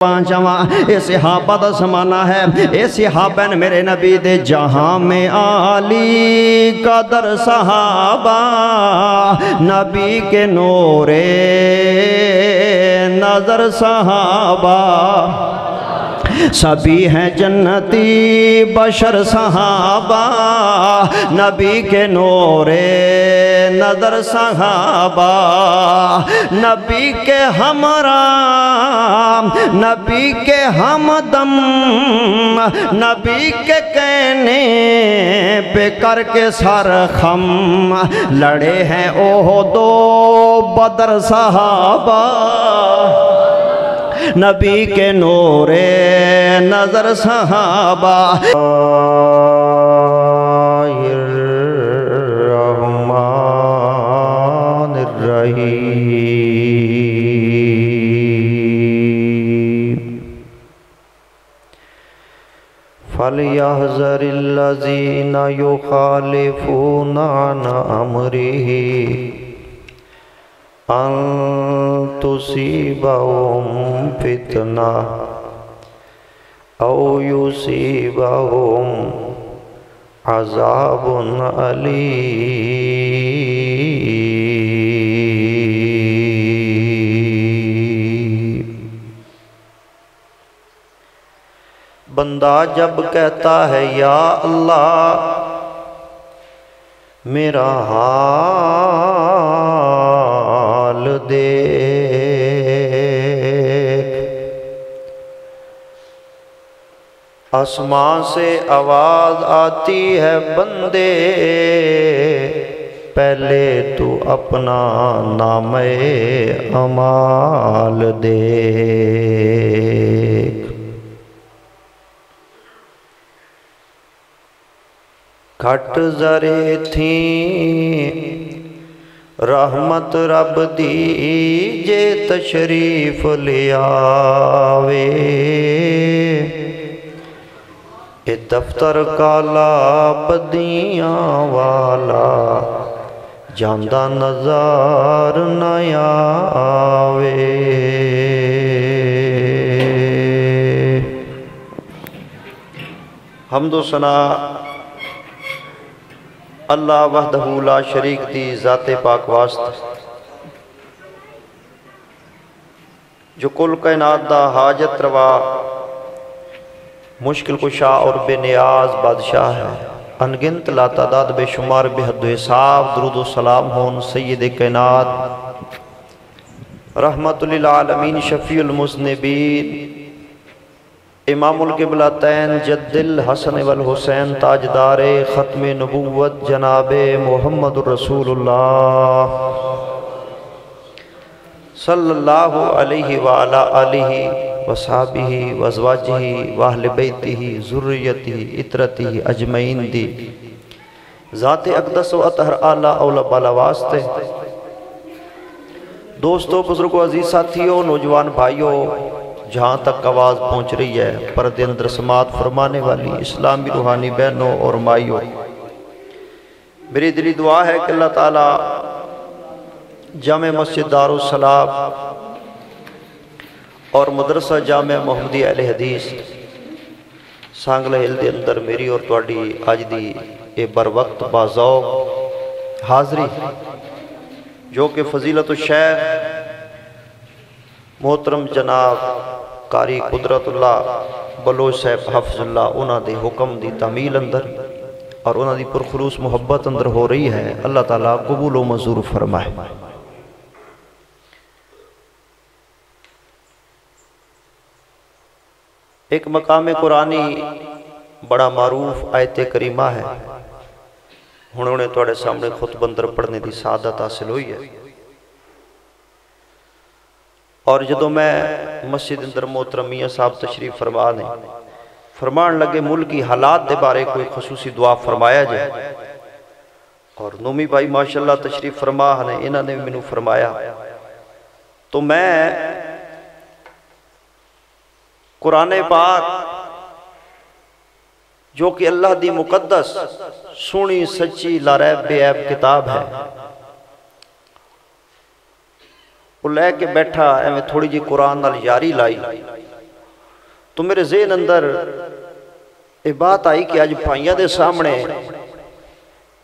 पांचवा ये सिहाबा का समाना है। ये सिहाबन मेरे नबी दे जहाँ में आली कदर सहाबा, नबी के नोरे नज़र सहाबा। सभी हैं जन्नती बशर सहाबा, नबी के नोरे नदर सहाबा, नबी के हमरा, नबी के हमदम, नबी के कहने पे करके सर खम, लड़े हैं ओह दो बदर सहाबा। नबी के नूरे नज़र सहाबा। रहमान रहीम फलयहजरिल्लज़ीन युखालिफून अन अमरिही अन तुसीबहुम फितना औ युसीबहुम अजाबुन अली बंदा जब कहता है, या अल्लाह, मेरा हाल देख आसमां से आवाज़ आती है, बंदे। पहले तू अपना नाम अमाल देख घट जरे थी रहमत रब दी जे तशरीफ लियावे ए दफ्तर काला बदियां वाला ਜਾਂਦਾ ਨਜ਼ਰ ਨਾ ਆਵੇ ਹਮਦੋ ਸਨਾ अल्लाह वहदहू ला शरीक दी ज़ात पाक वास्त। जो कुल कायनात दा हाजत रवा, मुश्किल कुशा और बेनियाज बादशाह है। अनगिनत लातादाद, बेशुमार, बेहद हिसाब, दरुद सलाम होन सैद कायनात। रहमतुल्लिल आलमीन शफ़ीउल मुज़निबीन इमामुल किबलातैन जद्दिल हसन वल हुसैन ताजदार ख़त्म नबूवत जनाब मोहम्मद रसूलुल्लाह। सल्लल्लाहु अलैहि वाला आलिहि वसाबिहि वज़वाजिहि वाहल बैतिहि ज़ुर्रियतिहि इतरतिहि अजमईन दी। ज़ात अकदस अतहर आला औला बाला वास्ते। दोस्तों, बुज़ुर्गों, अज़ीज़ साथियों, नौजवान भाइयों जहाँ तक आवाज़ पहुँच रही है, पर्दे अंदर समात फरमाने वाली इस्लामी रूहानी बहनों और माइयों। मेरी दिली दुआ है कि अल्लाह ताला जाम मस्जिद दारुसलाम और मदरसा जाम मोहम्मदी अल हदीस सांगला हिल के अंदर मेरी और थोड़ी अज की ये बर वक्त बाजौक हाजरी, जो कि फजीलत शैख मोहतरम जनाब कारी कुदरतुल्ला बलोच साहब हफजुल्ला उन्होंने हुक्म की तमील अंदर और उन्होंने पुरखलूस मुहब्बत अंदर हो रही है, अल्लाह ताला कबूलो मंजूर फरमाए। एक मकाम कुरानी बड़ा मारूफ आयत करीमा है। हूँ उन्हें थोड़े सामने खुतबंदर पढ़ने की सादत हासिल हुई है। और जो मैं मस्जिद अंदर मोहतरम मियाँ साहब तशरीफ़ फरमा ने फरमान लगे मुल्क की हालात के बारे कोई खसूसी दुआ फरमाया जाए। और नोमी भाई, माशाल्लाह तशरीफ़ फरमा ने, इन्होंने भी मैनू फरमाया। तो मैं कुरान पाक, जो कि अल्लाह की मुकदस सोहनी सच्ची लारैब बेऐब किताब है। वो लैके बैठा एवं थोड़ी जी कुरान यारी लाई। तो मेरे जेन अंदर ये बात आई कि अज भाइयों के सामने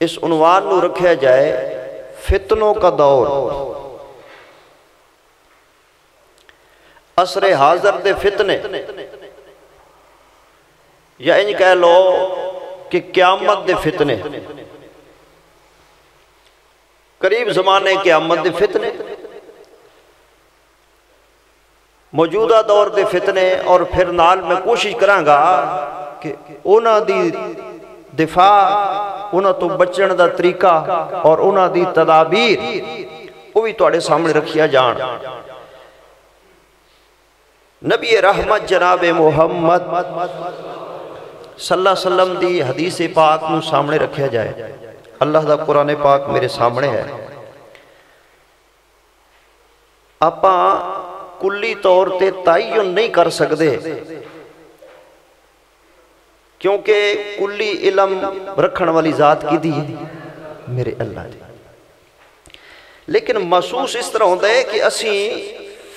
इस उनवान रखा जाए फितनों का दौर। असरे हाजर दे फितने। या इंज कह लो कि क्यामत दे फितने। करीब जमाने क्यामत दे फितने। मौजूदा दौर के फितने और फिर नाल मैं कोशिश करांगा कि उन्होंने दिफा उन्होंने तो बचने का तरीका और उन्होंने तदाबीर वो भी थोड़े सामने रखिया जान। नबी रहमत जनाब मुहम्मद सल्ला सलम की हदीस पाक न सामने रखा जाए। अल्लाह का कुरान पाक मेरे सामने है। आप कुली तौर पर ताइयो नहीं कर सकते। क्योंकि कुली इलम रखने वाली जात की दी? मेरे अल्लाह लेकिन महसूस इस तरह होता है कि असी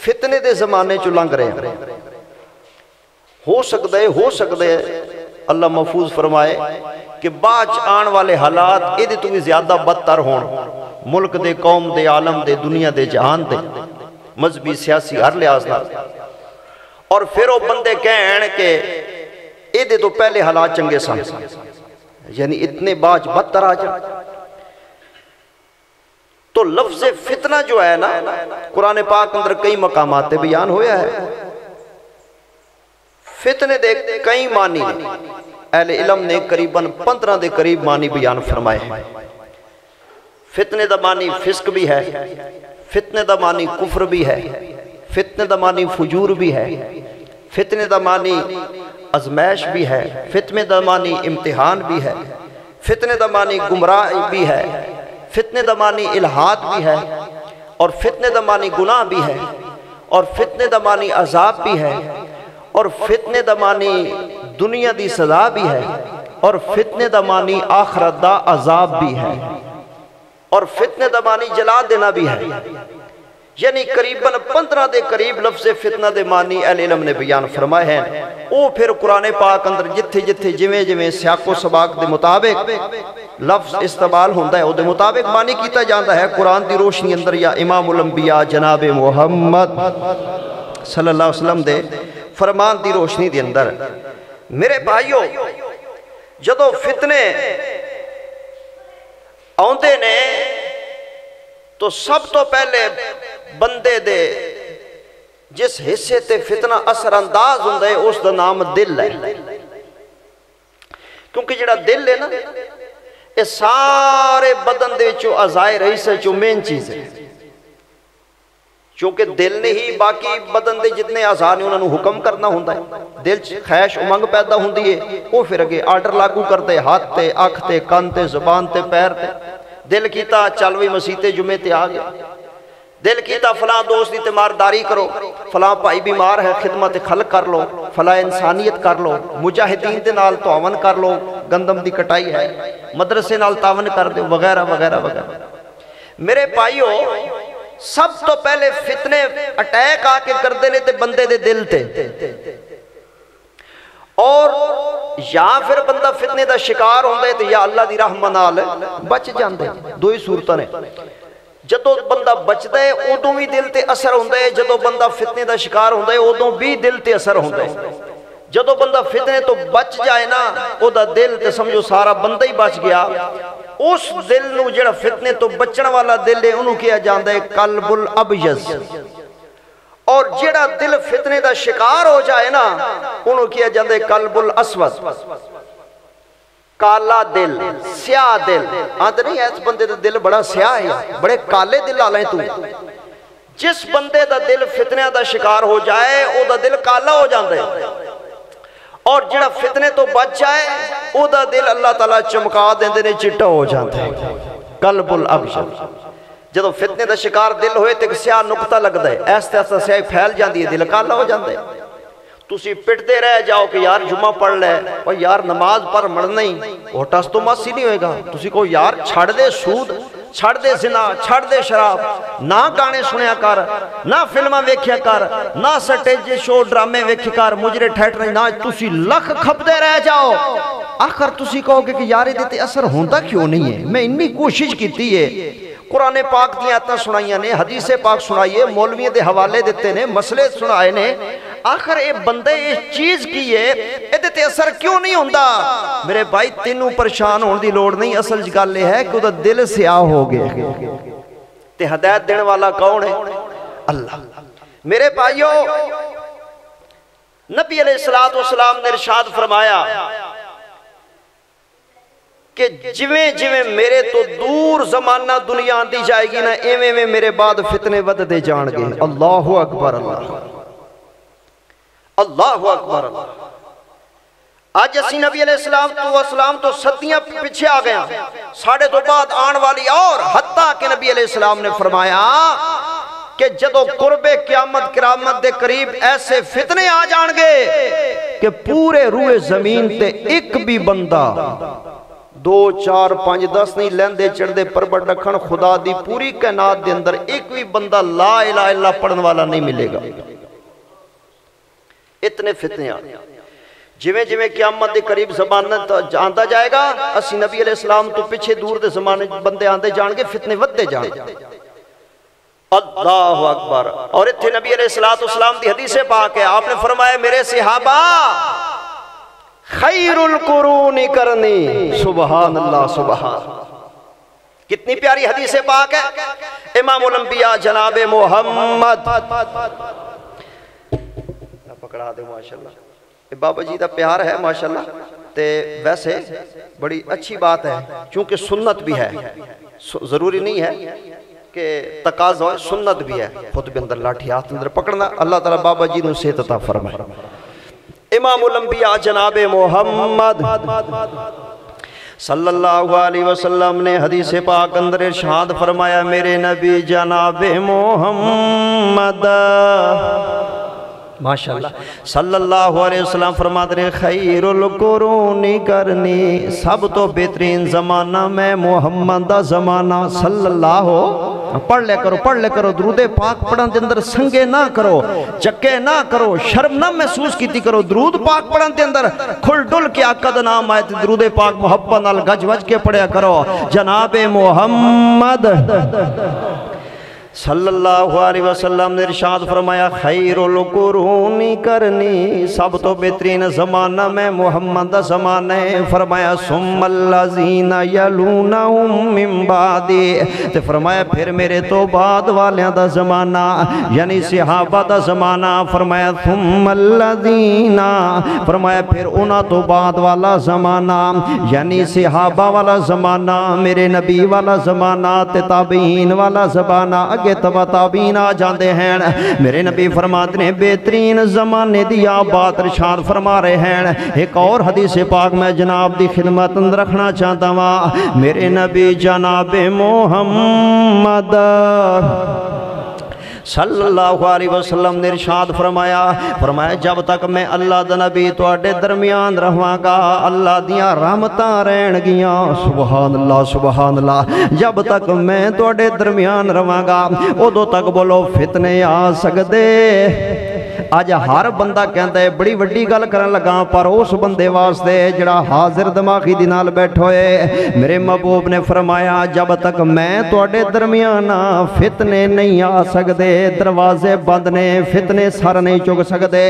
फितने के जमाने चो लंघ रहे हैं। सकता है, हो सकता है, अल्लाह महफूज फरमाए कि बाद आन वाले हालात ये तो भी ज़्यादा बदतर हो मुल्क के कौम के आलम के दुनिया के जहान के मजहबी सियासी हर लिहाज और फिर वो बंदे कह के ये तो पहले हालात चंगे सन। यानी इतने बाज बदतर आ जाए तो लफ्ज फितना जो है ना, कुरान पाक अंदर कई मकाम बयान होया है। फितने दे कई मानी अहले इलम ने करीबन पंद्रह के करीब मानी बयान फरमाए फितने का मानी फिस्क भी है। फितने का मानी कुफर भी है फितने का मानी फजूर भी है फितने का मानी अजमैश भी है फितने का मानी इम्तिहान भी है फितने का मानी गुमराह भी है फितने दमानी इलाहात भी है और फितने का मानी गुनाह भी है और फितने का मानी अजाब भी है और फितने दमानी दुनिया की सजा भी है और फितने का मानी आखरत दा अजाब भी है और फितने दमानी जला देना भी है। यानी करीबन पंद्रह के करीब लफ्ज फितना दे मानी अल इलम ने बयान फरमाए हैं। वो फिर कुरान पाक अंदर जिथे जिथे जिमें जिमें सियाको सबाक के मुताबिक लफ्ज इस्तेमाल होता है मुताबिक मानी किया जाता है कुरान की रोशनी अंदर या इमाम उलंबिया जनाब मुहम्मद सल्लल्लाहु अलैहि वसल्लम दे फरमान की रोशनी के अंदर। मेरे भाइयों जो फितने आते ने तो सब तो पहले बंदे दे, जिस हिस्से ते फितना असरअंदाज होंगे उसका नाम दिल है। क्योंकि जो दिल है ना, ये सारे बदन के अजाए रही चो मेन है क्योंकि दिल ने ही बाकी बदन के जितने आजा ने उन्होंने हुक्म करना होंगे दिल च खैश उमंग पैदा होंगी है वो फिर अगे आर्डर लागू करते हाथ से अख से कन से ज़ुबान से पैर से दिल किया चल भी मसीते जुमे ते आ गया। दिल किया फला दोस्त की तीमारदारी करो। फला भाई बीमार है, खिदमत खल कर लो। फला इंसानियत कर लो। मुजाहिदीन के नाल तावन कर लो। गंदम की कटाई है। मदरसे तावन कर दो, वगैरह वगैरह वगैरह। मेरे भाईओ सब तो पहले फितने अटैक आके करते हैं बंदे दे दिल ते। और या फिर बंदा फितने का शिकार होंगे तो या अल्लाह की रहमत नाल बच जाते दो ही सूरत ने। जो बंदा बचता है, उदों भी दिल से असर होंगे जो बंदा फितने का शिकार होंगे उदों भी दिल से असर होंगे जो बंदा फितने तो बच जाए ना वह दिल तो समझो सारा बंदा ही बच गया। उस दिल न फितने तो बचन वाला दिल है उन्होंने कहा जाता है कलबुल अबयज और जेड़ा दिल फितने का शिकार हो जाए ना उन्होंने कहा जाता है कलबुल असवद। काला दिल, स्याह दिल। आते नहीं इस बंदे का दिल बड़ा स्याह है बड़े काले दिल आले तू। जिस बंदे का दिल फितनिया का शिकार हो जाए वह दिल काला हो जाता है और जरा फितने तो बच जाए ओदा दिल अल्लाह तला चमका देंगे ने, चिट्टा हो जाता है। कल बुल अबशर। जो फितने का शिकार दिल होए तो स्याह नुकता लगता है। ऐसा ऐसा स्याही फैल जाती है, दिल काला हो जाता है। ਤੁਸੀਂ ਪਿੱਟਦੇ ਰਹਿ ਜਾਓ ਕਿ ਯਾਰ ਜੁਮਾ ਪੜ ਲੈ ਉਹ ਯਾਰ ਨਮਾਜ਼ ਪਰ ਮੜਨਾ ਹੀ ਉਹ ਟਸ ਤੋਂ ਮਾਸੀ ਨਹੀਂ ਹੋਏਗਾ ਤੁਸੀਂ ਕਹੋ ਯਾਰ ਛੱਡ ਦੇ ਸੂਦ ਛੱਡ ਦੇ ਜ਼ਿਨਾ ਛੱਡ ਦੇ ਸ਼ਰਾਬ ਨਾ ਗਾਣੇ ਸੁਣਿਆ ਕਰ ਨਾ ਫਿਲਮਾਂ ਵੇਖਿਆ ਕਰ ਨਾ ਸਟੇਜ ਸ਼ੋ ਡਰਾਮੇ ਵੇਖਿਆ ਕਰ ਮੁਜਰੇ ਥੀਏਟਰ ਨਾ ਤੁਸੀਂ ਲੱਖ ਖਪਦੇ ਰਹਿ ਜਾਓ ਆਖਰ ਤੁਸੀਂ ਕਹੋਗੇ ਕਿ ਯਾਰ ਇਹਦੇ ਤੇ ਅਸਰ ਹੁੰਦਾ ਕਿਉਂ ਨਹੀਂ ਹੈ ਮੈਂ ਇੰਨੀ ਕੋਸ਼ਿਸ਼ ਕੀਤੀ ਹੈ ਕੁਰਾਨੇ ਪਾਕ ਦੀਆਂ ਆਇਤਾਂ ਸੁਣਾਈਆਂ ਨੇ ਹਦੀਸੇ ਪਾਕ ਸੁਣਾਈਏ ਮੌਲਵੀਆਂ ਦੇ ਹਵਾਲੇ ਦਿੱਤੇ ਨੇ ਮਸਲੇ ਸੁਣਾਏ ਨੇ ਆਖਰ ਇਹ ਬੰਦੇ ਇਸ ਚੀਜ਼ ਕੀ ਹੈ ਇਹਦੇ ਤੇ ਅਸਰ ਕਿਉਂ ਨਹੀਂ ਹੁੰਦਾ? ਮੇਰੇ ਭਾਈ, ਤੈਨੂੰ ਪਰੇਸ਼ਾਨ ਹੋਣ ਦੀ ਲੋੜ ਨਹੀਂ। ਅਸਲ ਚ ਗੱਲ ਇਹ ਹੈ ਕਿ ਉਹਦਾ ਦਿਲ ਸਿਆਹ ਹੋ ਗਿਆ। ਤੇ ਹਦਾਇਤ ਦੇਣ ਵਾਲਾ ਕੌਣ ਹੈ? ਅੱਲਾਹ। ਮੇਰੇ ਭਾਈਓ, ਨਬੀ ਅਲੈहि ਸਲਾਤ ਵਸਲਾਮ ਨੇ ਇਰਸ਼ਾਦ ਫਰਮਾਇਆ ਕਿ ਜਿਵੇਂ ਜਿਵੇਂ ਮੇਰੇ ਤੋਂ ਦੂਰ ਜ਼ਮਾਨਾ ਦੁਨੀਆ ਆਂਦੀ ਜਾਏਗੀ ਨਾ ਐਵੇਂ ਐਵੇਂ ਮੇਰੇ ਬਾਅਦ ਫਿਤਨੇ ਵੱਧਦੇ ਜਾਣਗੇ। ਅੱਲਾਹੁ ਅਕਬਰ, ਅੱਲਾਹ अल्लाह अकबर। अज असी नबी अले इस्लाम तो अस्लाम तो सदियाँ पिछे आ गए साढ़े तो बाद आने वाली और हत्ता के नबी अले इस्लाम ने फरमाया कि जदों कुरबे क्यामत क्यामत के करीब ऐसे फितने आ जाएँगे कि पूरे रूए ज़मीन ते एक भी बंदा दो, चार, पाँच, दस नहीं, लेंदे चढ़ते परबट रखन, खुदा दी पूरी कैनात के अंदर एक भी बंदा ला इला इला पढ़ने वाला नहीं मिलेगा। इतने फितने जिमें जिमें क्यामत के करीब जमाना आता जाएगा, असि नबी अलैहिस्सलाम तो पिछे दूर के जमाने बंदे आते जाएँगे फितने वधते जाएँगे अल्लाह अकबर। और इतने नबी अलैहिस्सलाम दी हदीस पाक है, आपने फरमाया, मेरे सिहाबा, खैरुल कुरूनी करनी। सुबहान अल्लाह सुबहान। कितनी प्यारी हदीस पाक है। इमाम जनाब मोहम्मद। पकड़ा दे, माशाल्लाह। बाबा जी का प्यार है, माशाल्लाह। ते वैसे बड़ी अच्छी बात है क्योंकि सुन्नत भी है। ज़रूरी नहीं है कि तकाज सुन्नत भी है। खुद भी अंदर लाठी, हाथ अंदर पकड़ना, अल्लाह ताला बाबा जी ने सेहत अता फरमाए। इमाम उलंबिया जनाब मोहम्मद सल्लल्लाहु अलैहि वसल्लम ने हदीस पाक अंदर इरशाद फरमाया, मेरे नबी जनाब मोहम्मद। माशाल्लाह। सल्लल्लाहु अलैहि वसल्लम फरमाते हैं खैरुल कुरूनी करनी। सब तो बेहतरीन जमाना मैं मोहम्मद दा जमाना। सल्लल्लाहु पढ़ करो पढ़ करो पाक के अंदर संगे ना करो, चक्के ना करो, शर्म ना महसूस की करो, दरूद पाक के अंदर। खुल डुल के आका नाम आए दरूदे पाक मोहब्बत गज वज के पढ़िया करो। जनाबे मोहम्मद सल्लल्लाहु अलैहि वसल्लम ने इरशाद फरमाया, खैरुल कुरूनी करनी, सब तो बेहतरीन ज़माना मैं मोहम्मद दा ज़माना है। फरमाया, सुम्मल्लज़ीना यलूनहुम मिन बादी। ते फरमाया, फिर मेरे तो बाद वालियाँ दा ज़माना, यानी सहाबा का ज़माना। फरमाया, सुम्मल्लज़ीना। फरमाया, फिर उन्हां तो बाद वाला ज़माना, यानी सहाबा वाला ज़माना, मेरे नबी वाला ज़माना, ते ताबीन वाला ज़माना। अगे तबा ताबीन आ जाते हैं मेरे नबी फरमाते ने बेहतरीन जमाने की आप बात फरमा रहे हैं एक और हदीसे पाक मैं जनाब की खिदमत रखना चाहता वहाँ मेरे नबी जनाबे मोहम्मद सल्लल्लाहु अलैहि वसल्लम ने इरशाद फरमाया फरमाया जब तक मैं अल्लाह दा नबी ਤੁਹਾਡੇ ਦਰਮਿਆਨ ਰਹਾਂਗਾ ਅੱਲਾ ਦੀਆਂ ਰਹਿਮਤਾਂ ਰਹਿਣਗੀਆਂ ਸੁਭਾਨ ਅੱਲਾ ਸੁਭਾਨ ਅੱਲਾ ਜਬ ਤੱਕ ਮੈਂ ਤੁਹਾਡੇ ਦਰਮਿਆਨ ਰਵਾਂਗਾ ਉਦੋਂ ਤੱਕ ਬੋਲੋ ਫਿਤਨੇ ਆ ਸਕਦੇ ਅੱਜ ਹਰ ਬੰਦਾ ਕਹਿੰਦਾ ਹੈ ਬੜੀ ਵੱਡੀ ਗੱਲ ਕਰਨ ਲੱਗਾ ਪਰ ਉਸ ਬੰਦੇ ਵਾਸਤੇ ਜਿਹੜਾ ਹਾਜ਼ਰ ਦਿਮਾਗੀ ਦੇ ਨਾਲ ਬੈਠਾ ਹੋਏ ਮੇਰੇ ਮਹਬੂਬ ਨੇ ਫਰਮਾਇਆ ਜਬ ਤੱਕ ਮੈਂ ਤੁਹਾਡੇ ਦਰਮਿਆਨ ਫਿਤਨੇ ਨਹੀਂ ਆ ਸਕਦੇ ਦਰਵਾਜ਼ੇ ਬੰਦ ਨੇ ਫਿਤਨੇ ਸਰ ਨਹੀਂ ਚੁੱਕ ਸਕਦੇ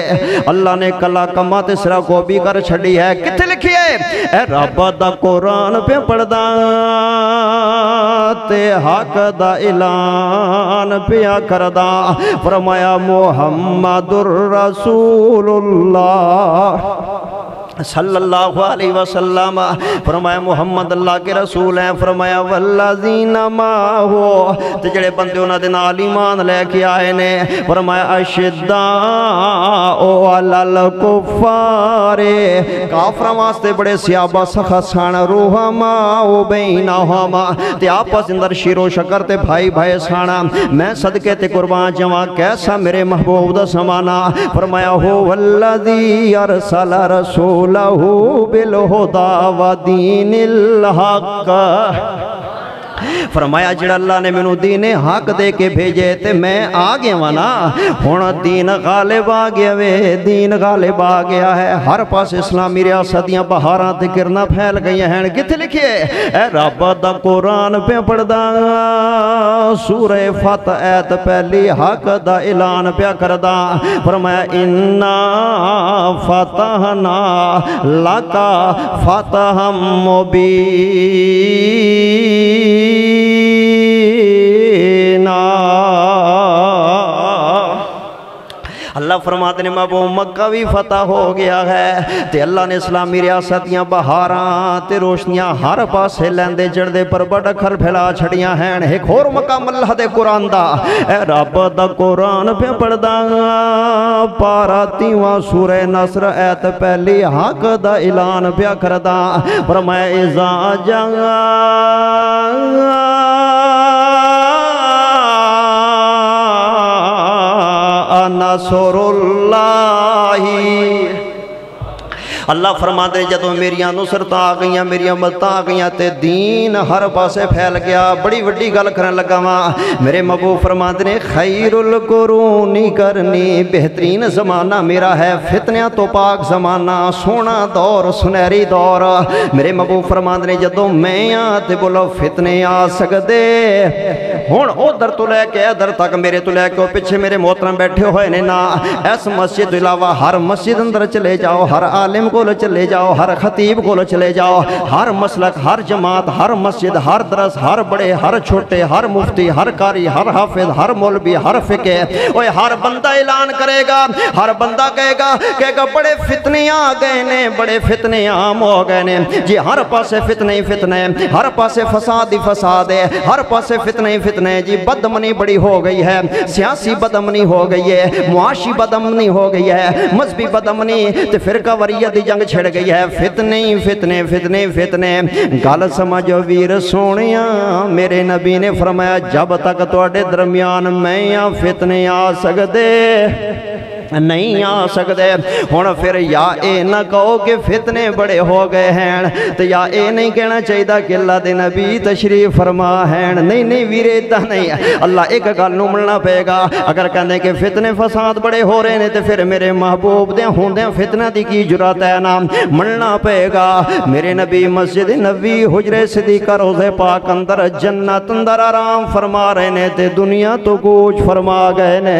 ਅੱਲਾ ਨੇ ਕੱਲਾ ਕੰਮਾਂ ਤੇ ਸਿਰਾ ਗੋਬੀ ਕਰ ਛੱਡੀ ਹੈ ਕਿੱਥੇ ਲਿਖੀ ਹੈ ਇਹ ਰੱਬ ਦਾ ਕੁਰਾਨ ਪਿਆ ਪੜਦਾ ਤੇ ਹੱਕ ਦਾ ਐਲਾਨ ਪਿਆ ਕਰਦਾ ਫਰਮਾਇਆ रसूल सल्लल्लाहु अलैहि वसल्लम। फरमाया, मोहम्मद, अल्लाह के रसूल हैं। फरमाया, वल्लजीना माहो। ते जेड़े बंदे उन्हां दे नाल ईमान लेके आए ने, फरमाया, अशिद्दा ओ अलल कुफारे। काफरां वास्ते बड़े सियाबा सखत सन रूहमा ओ बैनहुमा ते आपस अंदर शिरो शकर ते भाई भाई सन। मैं सदके ते कुर्बान जावां, कैसा मेरे महबूब दा समाना? फरमाया, हो वल्लजी अरसल रसूल। लहू बिलहुदा व दीनिल हक फरमाया जड़ा अल्लाह ने मैनू दीने हक दे के भेजे ते मैं आ गया वा ना। हुन दीन गालिब आ गया वे, दीन गालिब आ गया है। हर पास इस्लामी रियासत दियाँ बहारां ते किरना फैल गई हैं। किथे लिखे? ए रब दा कुरान पे पढ़दा सूरे फत ऐत पहली हक दा ऐलान पे करदा। फरमाया, इन्ना फतहना लका फतहम मुबीना। अल्लाह फरमाते ने महबूब मक्का भी फतह हो गया है, ते अल्लाह ने इस्लामी रियासत दियाँ बहारां, ते रोशनियाँ हर पासे लैंदे चढ़दे पर बड़ अखर फैला छड़ियाँ हैं, एक होर मकाम अल्लाह दे कुरान ए रब दा कुरान पे पढ़दा पारा तीवा सूरह नसर ऐत पहली हक दा ऐलान पे करदा पर मैं इजा जंगा নাসরুল্লাহ। अल्लाह फरमाते जो मेरिया नुसरत आ गई मेरिया मदत आ गई तो दीन हर पास फैल गया। बड़ी वीडी गल कर लगा वा। मेरे मबू फरमाते ने, खैरुल कुरूनी करनी, बेहतरीन जमाना मेरा है। फितनिया तो पाक जमाना, सोहना दौर, सुनहरी दौर। मेरे मबू फरमाते ने जो मैं हाँ तो बोलो, फितने आ सकते हूँ उधर तो लैके, इधर तक मेरे तो लैके पिछे मेरे मोहतरम बैठे हुए ने ना। इस मस्जिद अलावा हर मस्जिद अंदर चले जाओ, हर आलिम को कोल चले जाओ, हर खतीब कोल चले जाओ। हर मसलक, हर जमात, हर मस्जिद, हर दरस, हर बड़े, हर छोटे, हर मुफ्ती, हर कारी, हर हाफिज, हर मौलवी, हर फिके। ओए, हर बंदा ऐलान करेगा, हर बंदा कहेगा कहेगा बड़े फितने आ गए ने, बड़े फितने आम हो गए ने। जी, हर पासे फितने ही फितने, हर पासे फसाद ही फसाद है, हर पासे फितने ही फितने। जी, बदमनी बड़ी हो गई है, सियासी बदमनी हो गई है, मुआशी बदमनी हो गई है, मजहबी बदमनी तो फिर वरीयत जंग छिड़ गई है। फितने फितने फितने फितने। गल समझो वीर सोने मेरे नबी ने फरमाया, जब तक थोड़े दरमियान मैं आ, फितने आ सकते नहीं आ सकते हूँ फिर या ये ना कहो कि फितने बड़े हो गए हैं तो या ये नहीं कहना चाहिए कि अल्लाह के नबी तशरीफ़ फरमा है नहीं नहीं वीरे, इदा नहीं। अल्लाह एक गल मिलना पेगा। अगर कहते कि फितने फसाद बड़े हो रहे हैं तो फिर मेरे महबूब दे होंदे फितना की की ज़रूरत है ना? मनना पेगा। मेरे नबी मस्जिद नबी हुजरे सिद्दीका रोज़े पाक अंदर जन्नत अंदर आराम फरमा रहे ने दुनिया तो कूच फरमा गए ने।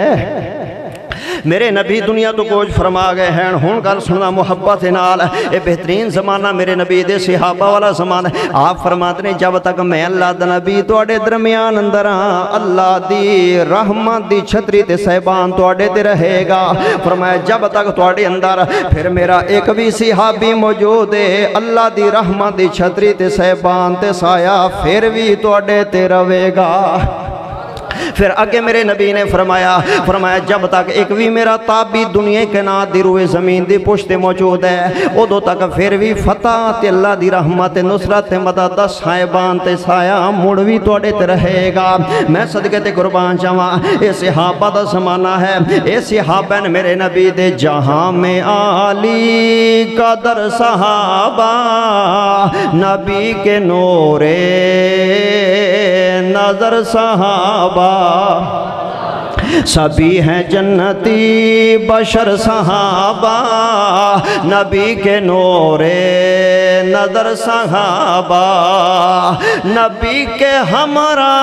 मेरे नबी दुनिया तो कोच फरमा गए हैं। हूँ गल सुनना मुहब्बत नाल ये बेहतरीन जमाना मेरे नबी दे सिहाबा वाला जमाना आप फरमाते ने, जब तक मैं अल्लाह दा नबी थोड़े दरमियान अंदर हाँ अल्लाह दी रहमत दी छतरी ते सहबान थोड़े ते रहेगा। फरमाया, जब तक थोड़े अंदर फिर मेरा एक भी सिहाबी मौजूद है। अल्लाह दी रहमत दी छतरी ते सहबान ते साया, फिर भी थोड़े ते रहेगा फिर अगे मेरे नबी ने फरमाया फरमाया, जब तक एक भी मेरा ताबी दुनिया के ना दी रुए ज़मीन की पुश्ते मौजूद है, उदों तक फिर भी फतह ते अल्लाह दी रहमत नुसरत मदद साहिबान साया मुड़ भी थोड़े ते रहेगा। मैं सदके ते कुर्बान जावा। ये सिहाबा का जमाना है। ये सिहाबा ने मेरे नबी दे जहाँ में आली कदर सहाबा नबी के नूरे नज़र सहाबा सभी हैं जन्नती बशर सहाबा, नबी के नोरे नदर सहाबा, नबी के हमरा,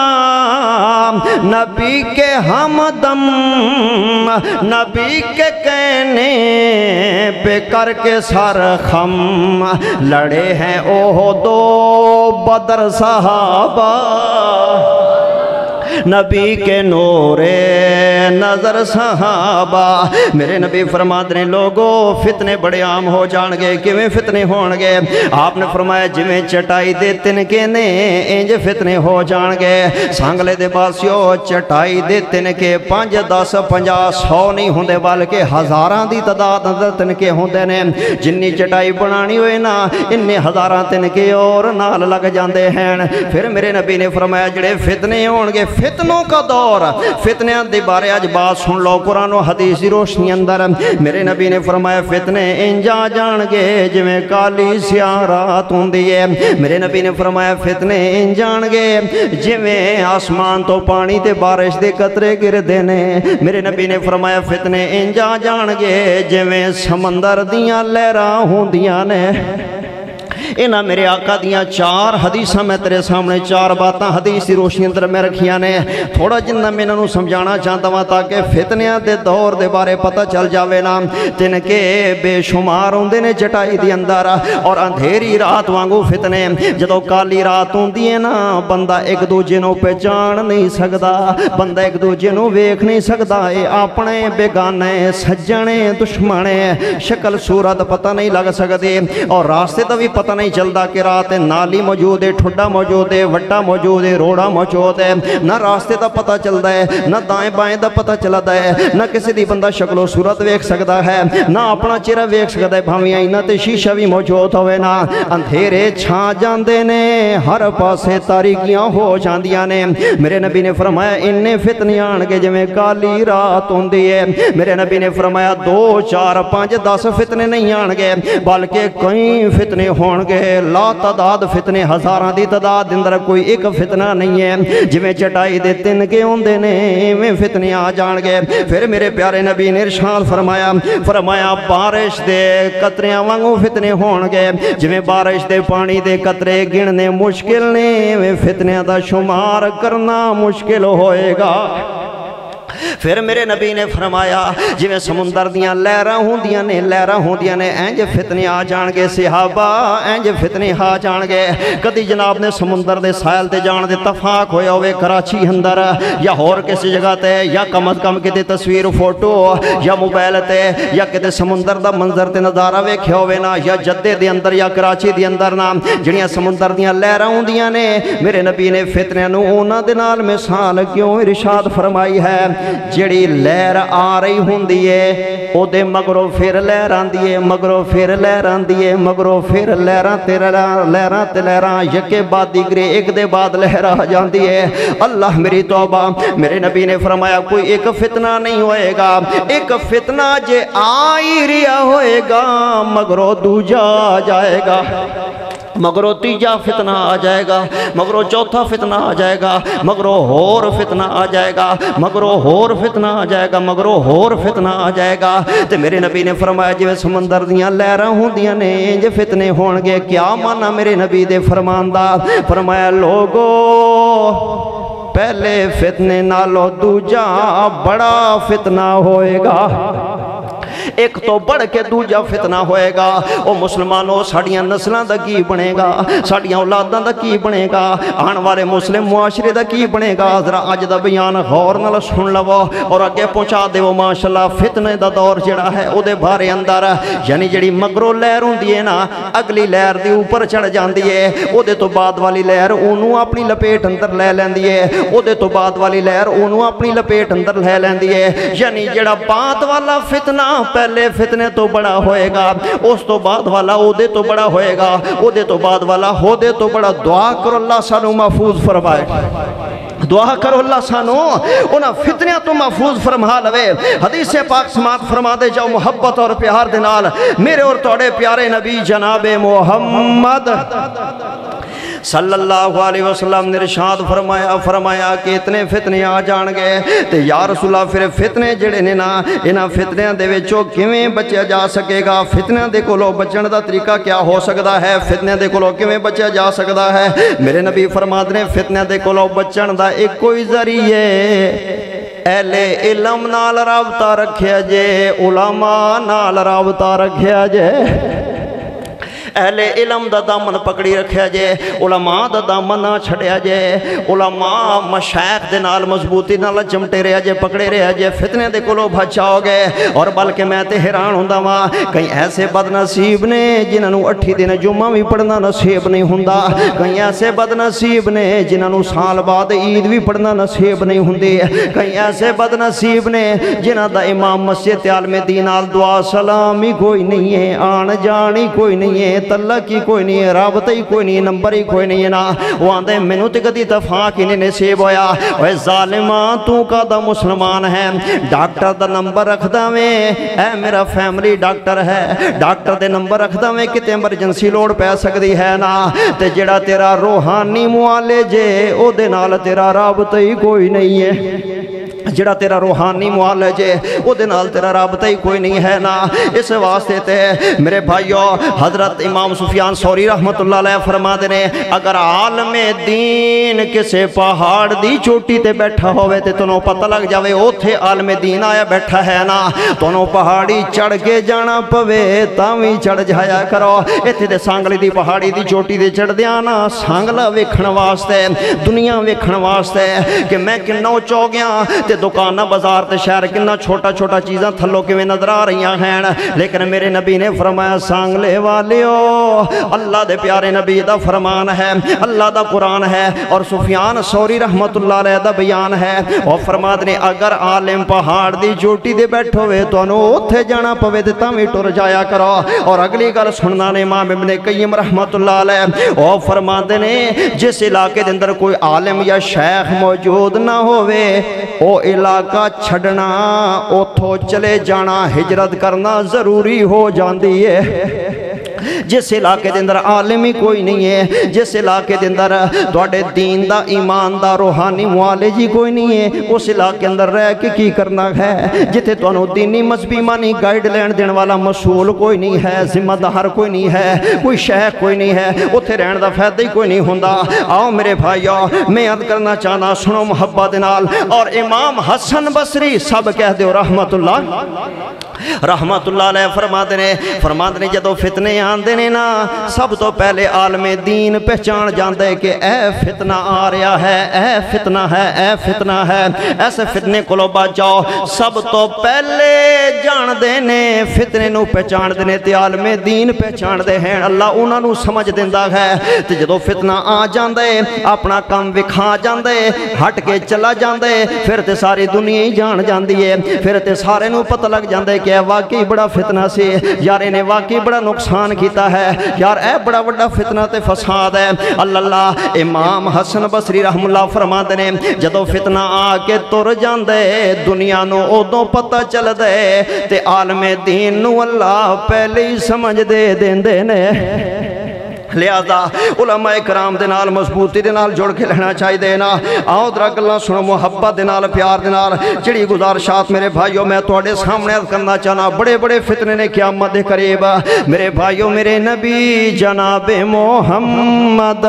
नबी के हमदम, नबी के कहने पे करके सर खम, लड़े हैं ओह दो बदर सहाबा। नबी के नूरे नज़र सहाबा। मेरे नबी फरमाते ने लोगो, फितने बड़े आम हो जाएँगे, किवें फितने होणगे आपने फरमाया, जिवें चटाई दे तिनके ने, इंज फितने हो जाएँगे। सांगले दे पासियो चटाई दे तिनके पाँच दस पंजाह सौ नहीं होंगे बल्कि हज़ारां दी तादाद अंदर तिनके होंगे ने। जिन्नी चटाई बनानी होए ना, इन्ने हज़ारां तिनके और नाल लग जाते हैं। फिर मेरे नबी ने फरमाया, जड़े फितने होंगे फितनों का दौर। फितनिया के बारे अज बात सुन लो, कुरान, हदीस रोशनी अंदर। मेरे नबी ने फरमाया, फितने इंजा जाणगे जिमें काली सिया रात होंगी है। मेरे नबी ने फरमाया, फितने इंज जाणगे जिमें आसमान तो पानी ते बारिश के कतरे गिरते ने। मेरे नबी ने फरमाया, फितने इंजा जाणगे जिमें समंदर दियाँ लहरां होंदियाँ ने। इन्हों मेरे आका दियाँ चार हदीस मैं तेरे सामने चार बात हदीस की रोशनी अंदर मैं रखिया ने। थोड़ा जिन्ना मैं इन्हों समझाना चाहता वा ताकि फितनिया के दौर के बारे पता चल जाए ना। तिनके बेशुमार होंगे ने चटाई के अंदर और अंधेरी रात वागू फितने। जो काली रात है ना, बंदा एक दूजे को पहचान नहीं सकता बंदा एक दूजे को वेख नहीं सकता ये अपने बेगाने सज्जने दुश्मने शक्ल सूरत पता नहीं लग सकती और रास्ते का भी पता नहीं चलता कि रात नाली मौजूद है ठुडा मौजूद है, वड्डा मौजूद है, रोड़ा मौजूद है। न रास्ते का पता चलता है, न दाएँ बाएँ का पता चलता है, न किसी की बंदा शक्लो सूरत वेख सकता है, न अपना चेहरा वेख सकता है, भावें इन्हों तो शीशा भी मौजूद हो ना। अंधेरे छा जाते ने, हर पासे तारीखियाँ हो जांदियाँ ने। मेरे नबी ने फरमाया, इन्ने फितने आने जिमें काली रात होंगी है। मेरे नबी ने फरमाया, दो, चार, पाँच, दस फितने नहीं आने बल्कि कई फितने हो होणगे ला तादाद फितने हज़ारां की तादाद अंदर कोई एक फितना नहीं है जिमें चटाई दे तिन के होंगे ने इवें फितने आ जाएँगे फिर मेरे प्यारे नबी ने इरशाद फरमाया फरमाया बारिश के कतरिया वांगू फितने होणगे जिमें बारिश के पानी के कतरे गिनने मुश्किल ने इवें फितनिया का शुमार करना मुश्किल होएगा फिर मेरे नबी ने फरमाया जिमें समुंदर दियाँ लहर होंदियाँ ने लहर होंदियाँ ने इंज फितने आ जाएँगे सिहाबा इंज फितने आ जाएँगे कभी जनाब ने समुंदर के सायल से जान के तफाक होया हो कराची अंदर, या होर किसी जगह ते, या कम अज कम कि तस्वीर, फ़ोटो, या मोबाइल ते, या कि समुंदर का मंजर ते नज़ारा वेख्या हो ना, या जद्दे के अंदर, या कराची के अंदर ना, जड़िया समुंदर दियाँ लहर ने, मेरे नबी ने फितनिया उन्होंने मिसाल क्यों इरशाद फरमाई है? ਜਿਹੜੀ ਲਹਿਰ ਆ ਰਹੀ ਹੁੰਦੀ ਏ ਉਹਦੇ ਮਗਰੋਂ ਫਿਰ ਲਹਿਰ ਆਂਦੀ ਏ ਮਗਰੋਂ ਫਿਰ ਲਹਿਰ ਆਂਦੀ ਏ ਮਗਰੋਂ ਫਿਰ ਲਹਿਰਾਂ ਤੇ ਲਹਿਰਾਂ ਤੇ ਲਹਿਰਾਂ ਯਕੇ ਬਾਦ ਦਿਗਰੇ ਇੱਕ ਦੇ ਬਾਅਦ ਲਹਿਰ ਆ ਜਾਂਦੀ ਏ ਅੱਲਾਹ ਮੇਰੀ ਤੌਬਾ ਮੇਰੇ ਨਬੀ ਨੇ ਫਰਮਾਇਆ ਕੋਈ ਇੱਕ ਫਿਤਨਾ ਨਹੀਂ ਹੋਏਗਾ ਇੱਕ ਫਿਤਨਾ ਜੇ ਆ ਹੀ ਰਿਹਾ ਹੋਏਗਾ ਮਗਰੋਂ ਦੂਜਾ ਜਾਏਗਾ मगरों तीजा फितना आ जाएगा, मगरों चौथा फितना आ जाएगा, मगरों होर फितना आ जाएगा, मगरों होर फितना आ जाएगा, मगरों होर फितना आ जाएगा। तो मेरे नबी ने फरमाया जिमें समुंदर दियाँ लहर होंगे ने, जे फितने होने क्या माना मेरे नबी दे फरमान फरमाया, लोगो, पहले फितने नालों दूजा बड़ा फितना होएगा। एक तो बढ़ के दूजा फितना होएगा। वो मुसलमानों साड़िया नस्लों का की बनेगा? साड़िया औलादा का की बनेगा? आने वाले मुस्लिम मुआशरे का की बनेगा? जरा अज का बयान गौर न सुन लवो और अगे पहुँचा देवो माशाला फितने का दौर जड़ा है वो बारे अंदर, यानी जी मगरों लहर होंगी है ना, अगली लहर के उपर चढ़ जाती है। वो तो बाद वाली लहर ओनू अपनी लपेट अंदर लै लेंदी है। वो तो बाद वाली लहर ओनू अपनी लपेट अंदर लै लेंदी है। यानी जड़ा बाद वाला फितना पहले फितने तो बड़ा होएगा, उस तो बाद वाला ओदे तो बड़ा होएगा ओदे तो बाद वाला, होदे तो बड़ा। दुआ करो अल्लाह सानू महफूज फरमाए। दुआ करो अल्लाह सानू उन्हें फितनिया तो महफूज फरमा लवे। हदीस पाक समात फरमा दे जाओ मुहब्बत और प्यार दे मेरे और तोड़े प्यारे नबी जनाबे मोहम्मद। सल्लल्लाहु अलैहि वसल्लम ने इरशाद फरमाया फरमाया कि इतने फितने आ जाएँगे तो यार रसूला फिर फितने जड़े ने ना इन्होंने फितनिया के किमें बचा जा सकेगा? फितनिया के कोलों बचने का तरीका क्या हो सकता है? फितनिया के कोलों किमें बचा जा सकता है? मेरे नबी फरमाद ने, फितनिया के कोलों बचन का एक कोई ज़रिए एले इलम नाल राबता रखिया जे, उलामा नाल जे। अहले इलम का दमन पकड़ी रखा जे, उलमा का दमन ना छड़िया जे, उलमा मशैक के नाल मजबूती नाल चमटे रहा जे, पकड़े रहा जे, फितने के कोलो कोलों बचाओगे और बल्कि मैं तो हैरान होंदा वा कई ऐसे बदनसीब ने जिन्होंने अठी दिन जुम्मा भी पढ़ना नसीब नहीं होंदा। कई ऐसे बदनसीब ने जिन्होंने साल बाद ईद भी पढ़ना नसीब नहीं होंदी। कई ऐसे बदनसीब ने जिन्हों का इमाम मस्जिद आलमे दी दुआ सलामी कोई नहीं है, आन जान कोई नहीं है तल्ला की कोई नहीं है राबता ही कोई नहीं नंबर ही कोई नहीं है ना। वो आंदे, मैनू तो कभी दफ़ा कि नहीं नसीब होया। वह जालिमा, तू का मुसलमान है? डॉक्टर का नंबर रख वे ए मेरा फैमिली डॉक्टर है। डॉक्टर के नंबर रख वे कि एमरजेंसी लौड़ पै सकती है ना? तो जोड़ा तेरा रूहानी मुआले जे ओ रबत ही कोई नहीं है। जड़ा तेरा रूहानी मुआल है वो तेरा रबता ही कोई नहीं है ना इस वास्ते ते मेरे भाईओ हज़रत इमाम सुफियान सौरी रहमत फरमाते ने अगर आलम दीन किसी पहाड़ की चोटी ते बैठा हो ते तेनों पता लग जाए उथे आलम दीन आया बैठा है ना तेनों पहाड़ी चढ़ के जाना पवे तभी चढ़ जाया करो इतने तो सांगली की पहाड़ी की चोटी से चढ़द्या ना सांगला वेखण वास्ते दुनिया वेखन वास्ते कि मैं किन्नों चौ गया ते दुकान बाज़ार तो शहर कि छोटा छोटा चीज़ा थलो कि नज़र आ रही हैं लेकिन मेरे नबी ने फरमाया, सांगले वाले अल्लाह के प्यारे नबी का फरमान है, अल्लाह का कुरान है, और सुफियान सौरी रहमत का बयान है। और फरमाद ने, अगर आलिम पहाड़ की चोटी से बैठो तो उत्थे जाना पवे तो तभी टुर जाया करो। और अगली गल सुनना ने माँ बिब ने कईम रहमत और फरमाद ने, जिस इलाके अंदर कोई आलिम या शेख मौजूद ना हो ਨੇ ਜਿਸ ਇਲਾਕੇ ਦੇ ਅੰਦਰ ਕੋਈ ਆਲਿਮ ਜਾਂ ਸ਼ੈਖ ਮੌਜੂਦ ਨਾ ਹੋਵੇ ਉਹ ਇਲਾਕਾ ਛੱਡਣਾ ਉਥੋਂ ਚਲੇ ਜਾਣਾ ਹਿਜਰਤ ਕਰਨਾ ਜ਼ਰੂਰੀ ਹੋ ਜਾਂਦੀ ਹੈ जिस इलाके के अंदर आलम ही कोई नहीं है, जिस इलाके के अंदर थोड़े दीन का ईमान का रूहानी मुआलज ही कोई नहीं है। उस इलाके अंदर रह के की करना है? जिथे तू दीनी मजहबी मानी गाइडलाइन देने वाला मसूल कोई नहीं है, जिम्मेदार कोई नहीं है, कोई शह कोई नहीं है उत्थे रहने का फ़ायदा ही कोई नहीं हों आओ मेरे भाई आओ मैं अर्द करना चाहना, सुनो मुहब्बत के नाल। और इमाम हसन बसरी सब कह दो रहमतुल्ला रहमतुल्ला फरमाते ने फरमाते ने जो फितने आ आते हैं ना, सब तो पहले आलमे दीन पहचान जाता है कि ए फितना आ रहा है ए फितना है ए फितना है, ऐसे फितने को बचाओ सब तो पहले जानते ने, फितने पहचानते ने आलमे दीन पहचानते हैं। अल्लाह उन्होंने समझ दिता है। तो जो फितना आ जाए अपना काम विखा जाता है हट के चला जाता फिर तो सारी दुनिया ही जान जाती है। फिर तो सारे पता लग जाए कि वाकई बड़ा फितना से, यारे ने वाकई बड़ा नुकसान किया है यार ए बड़ा व्डा फितना तो फसाद है अल्लाह इमाम हसन बसरी रहमला फरमाते ने जो फितना आके तुर जाते दुनिया को उदो पता चल दे आलमे दीन अल्लाह पहले ही समझ दे देंगे ने लिहाजा उलमा कराम के नाल, मजबूती के नाल जुड़ के लेना चाहिए ना। आओ दरा गल् सुनो, मुहब्बत के नाल, प्यार जी गुजारशात मेरे भाईओ मैं थोड़े सामने करना चाहना बड़े बड़े फितने ने क्या मत करीब। मेरे भाईओ मेरे नबी जनाबे मोहम्मद।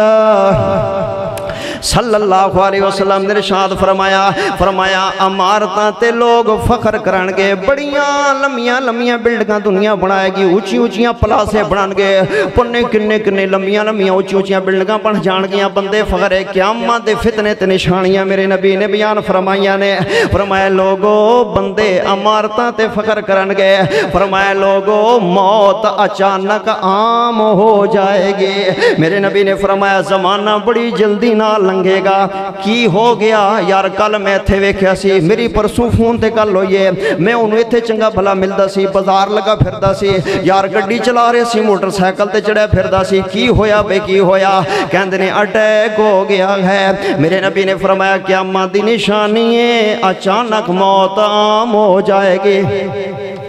सल्लल्लाहु अलैहि वसल्लम ने इरशाद फरमाया फरमाया, इमारतां ते लोग फखर करनगे, बड़िया लम्बिया लम्बिया बिल्डिंग दुनिया बनाएगी ऊँची ऊंचियाँ प्लासे गए पुन्ने किन्ने किन्ने लम्बिया लम्बिया ऊँची उचिया बिल्डिंग बन जानगियाँ बंदे फखरे क्यामा दे फितने ते निशानियाँ मेरे नबी ने बयान फरमाइया ने। फरमाया, लोगो, बंदे इमारतां ते फखर करनगे। फरमाया, लोगो, मौत अचानक आम हो जाएगी। मेरे नबी ने फरमाया, जमाना बड़ी जल्दी नाल ਲੰਘੇਗਾ ਕੀ ਹੋ ਗਿਆ ਯਾਰ ਕੱਲ ਮੈਂ ਇੱਥੇ ਵੇਖਿਆ ਸੀ ਮੇਰੀ ਪਰਸੋਂ ਫੋਨ ਤੇ ਗੱਲ ਹੋਈ ਹੈ ਮੈਂ ਉਹਨੂੰ ਇੱਥੇ ਚੰਗਾ ਭਲਾ ਮਿਲਦਾ ਸੀ ਬਾਜ਼ਾਰ ਲਗਾ ਫਿਰਦਾ ਸੀ ਯਾਰ ਗੱਡੀ ਚਲਾ ਰਿਹਾ ਸੀ ਮੋਟਰਸਾਈਕਲ ਤੇ ਚੜਿਆ ਫਿਰਦਾ ਸੀ ਕੀ ਹੋਇਆ ਬੇ ਕੀ ਹੋਇਆ ਕਹਿੰਦੇ ਨੇ ਅਟੈਕ ਹੋ ਗਿਆ ਹੈ ਮੇਰੇ ਨਬੀ ਨੇ ਫਰਮਾਇਆ ਕਿਆਮਤ ਦੀ ਨਿਸ਼ਾਨੀ ਹੈ ਅਚਾਨਕ ਮੌਤ ਆਮ ਹੋ ਜਾਏਗੀ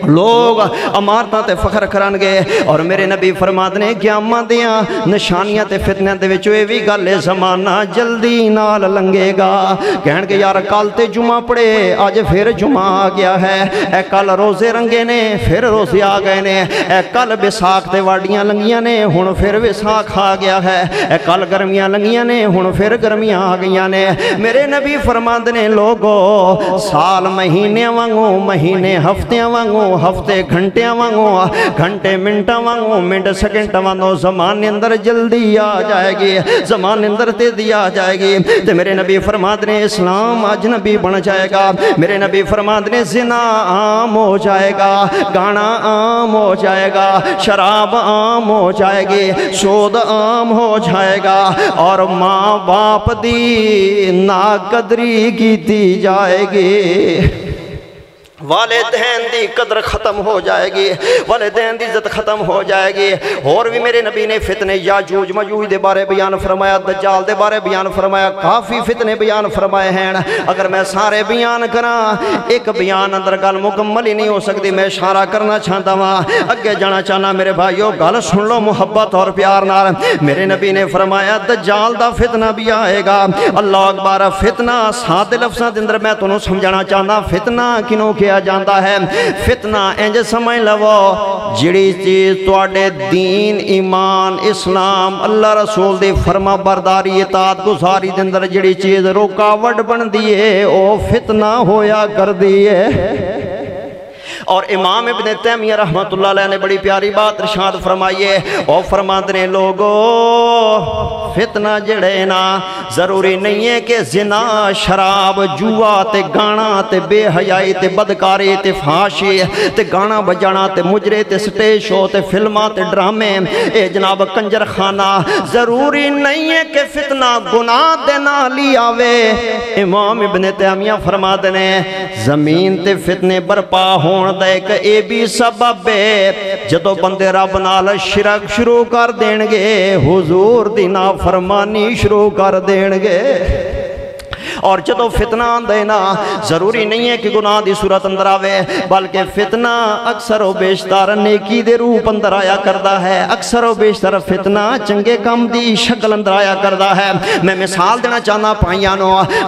लोग अमारता ते करन गए और मेरे नबी फरमाद ने क्यामा दिया निशानियाँ ते के भी गल है जमाना जल्दी नाल लंघेगा। कहणगे, यार, कल तो जुमा पड़े अज फिर जुमा आ गया है। ए कल रोज़े रंगे ने, फिर रोज़े आ गए ने। ए कल विसाख ते वाडिया लंघिया ने हूँ फिर विसाख आ गया है। ए कल गर्मिया लंघिया ने हूँ फिर गर्मिया आ गई ने। मेरे नबी फरमाद ने लोगो, साल महीनों वागू, महीने हफ्त वागू वांगू, हफ़्ते घंटिया वांगू, घंटे मिनटा वांगू, मिनट सेकंड वांगू, जमान अंदर जल्दी आ जाएगी, जमान अंदर तेज़ी आ जाएगी। ते मेरे नबी फरमाद ने इस्लाम अजनबी बन जाएगा। मेरे नबी फरमाद ने जिना आम हो जाएगा, गाना आम हो जाएगा, शराब आम हो जाएगी, शोध आम हो जाएगा, और माँ बाप दी नाकदरी की जाएगी। वालदेन की कदर ख़त्म हो जाएगी, वालदेन की इज़्ज़त ख़त्म हो जाएगी। और भी मेरे नबी ने फितने याजूज मजूज के बारे बयान फरमाया दजाल के बारे बयान फरमाया, काफ़ी फितने बयान फरमाए हैं। अगर मैं सारे बयान करा, एक बयान अंदर गल मुकम्मल ही नहीं हो सकती, मैं इशारा करना चाहता वहाँ अगे जाना चाहना मेरे भाईओ गल सुन लो मुहब्बत और प्यार नाल। मेरे नबी ने फरमाया दजाल का फितना भी आएगा। अल्लाह अकबर, फितना सादे लफ्जा के अंदर मैं तुम्हें समझाना चाहता फितना किनों किया जाता है फितना इंज समझ लवो जिड़ी चीज़ थोड़े दीन ईमान इस्लाम अल्लाह रसूल की फरमा बरदारी इतात गुजारी के अंदर जिड़ी चीज़ रुकावट बनती है वह फितना होया कर दी है और इमाम इबन तैमिया अलैह ने बड़ी प्यारी बात इरशाद फरमाई है। और फरमाते ने, लोगो, फितना जड़े ना, ज़रूरी नहीं है कि जिना, शराब, जुआ ते गाना ते बेहयाई ते बदकारी ते फाशी ते गाना बजाना ते मुजरे ते स्टेज शो ते फिल्मा ते ड्रामे। ए जनाब कंजर खाना ज़रूरी नहीं है कि फितना गुनाह दे नाल ही आवे। इमाम इबन तैमिया फरमाते ने, ज़मीन ते फितने बरपा होण ਦਾ ਇੱਕ ਇਹ ਵੀ ਸਬਬ ਹੈ ਜਦੋਂ ਬੰਦੇ ਰੱਬ ਨਾਲ ਸ਼ਿਰਕ ਸ਼ੁਰੂ ਕਰ ਦੇਣਗੇ ਹੁਜ਼ੂਰ ਦੀ ਨਾਫਰਮਾਨੀ ਸ਼ੁਰੂ ਕਰ ਦੇਣਗੇ और जो फितना आंदा ना, ज़रूरी नहीं है कि गुनाह की सूरत अंदर आवे, बल्कि फितना अक्सर व बेशतर नेकी दे रूप अंदर आया करता है। अक्सर व बेशतर फितना चंगे काम की शक्ल अंदर आया करता है। मैं मिसाल देना चाहना पाइया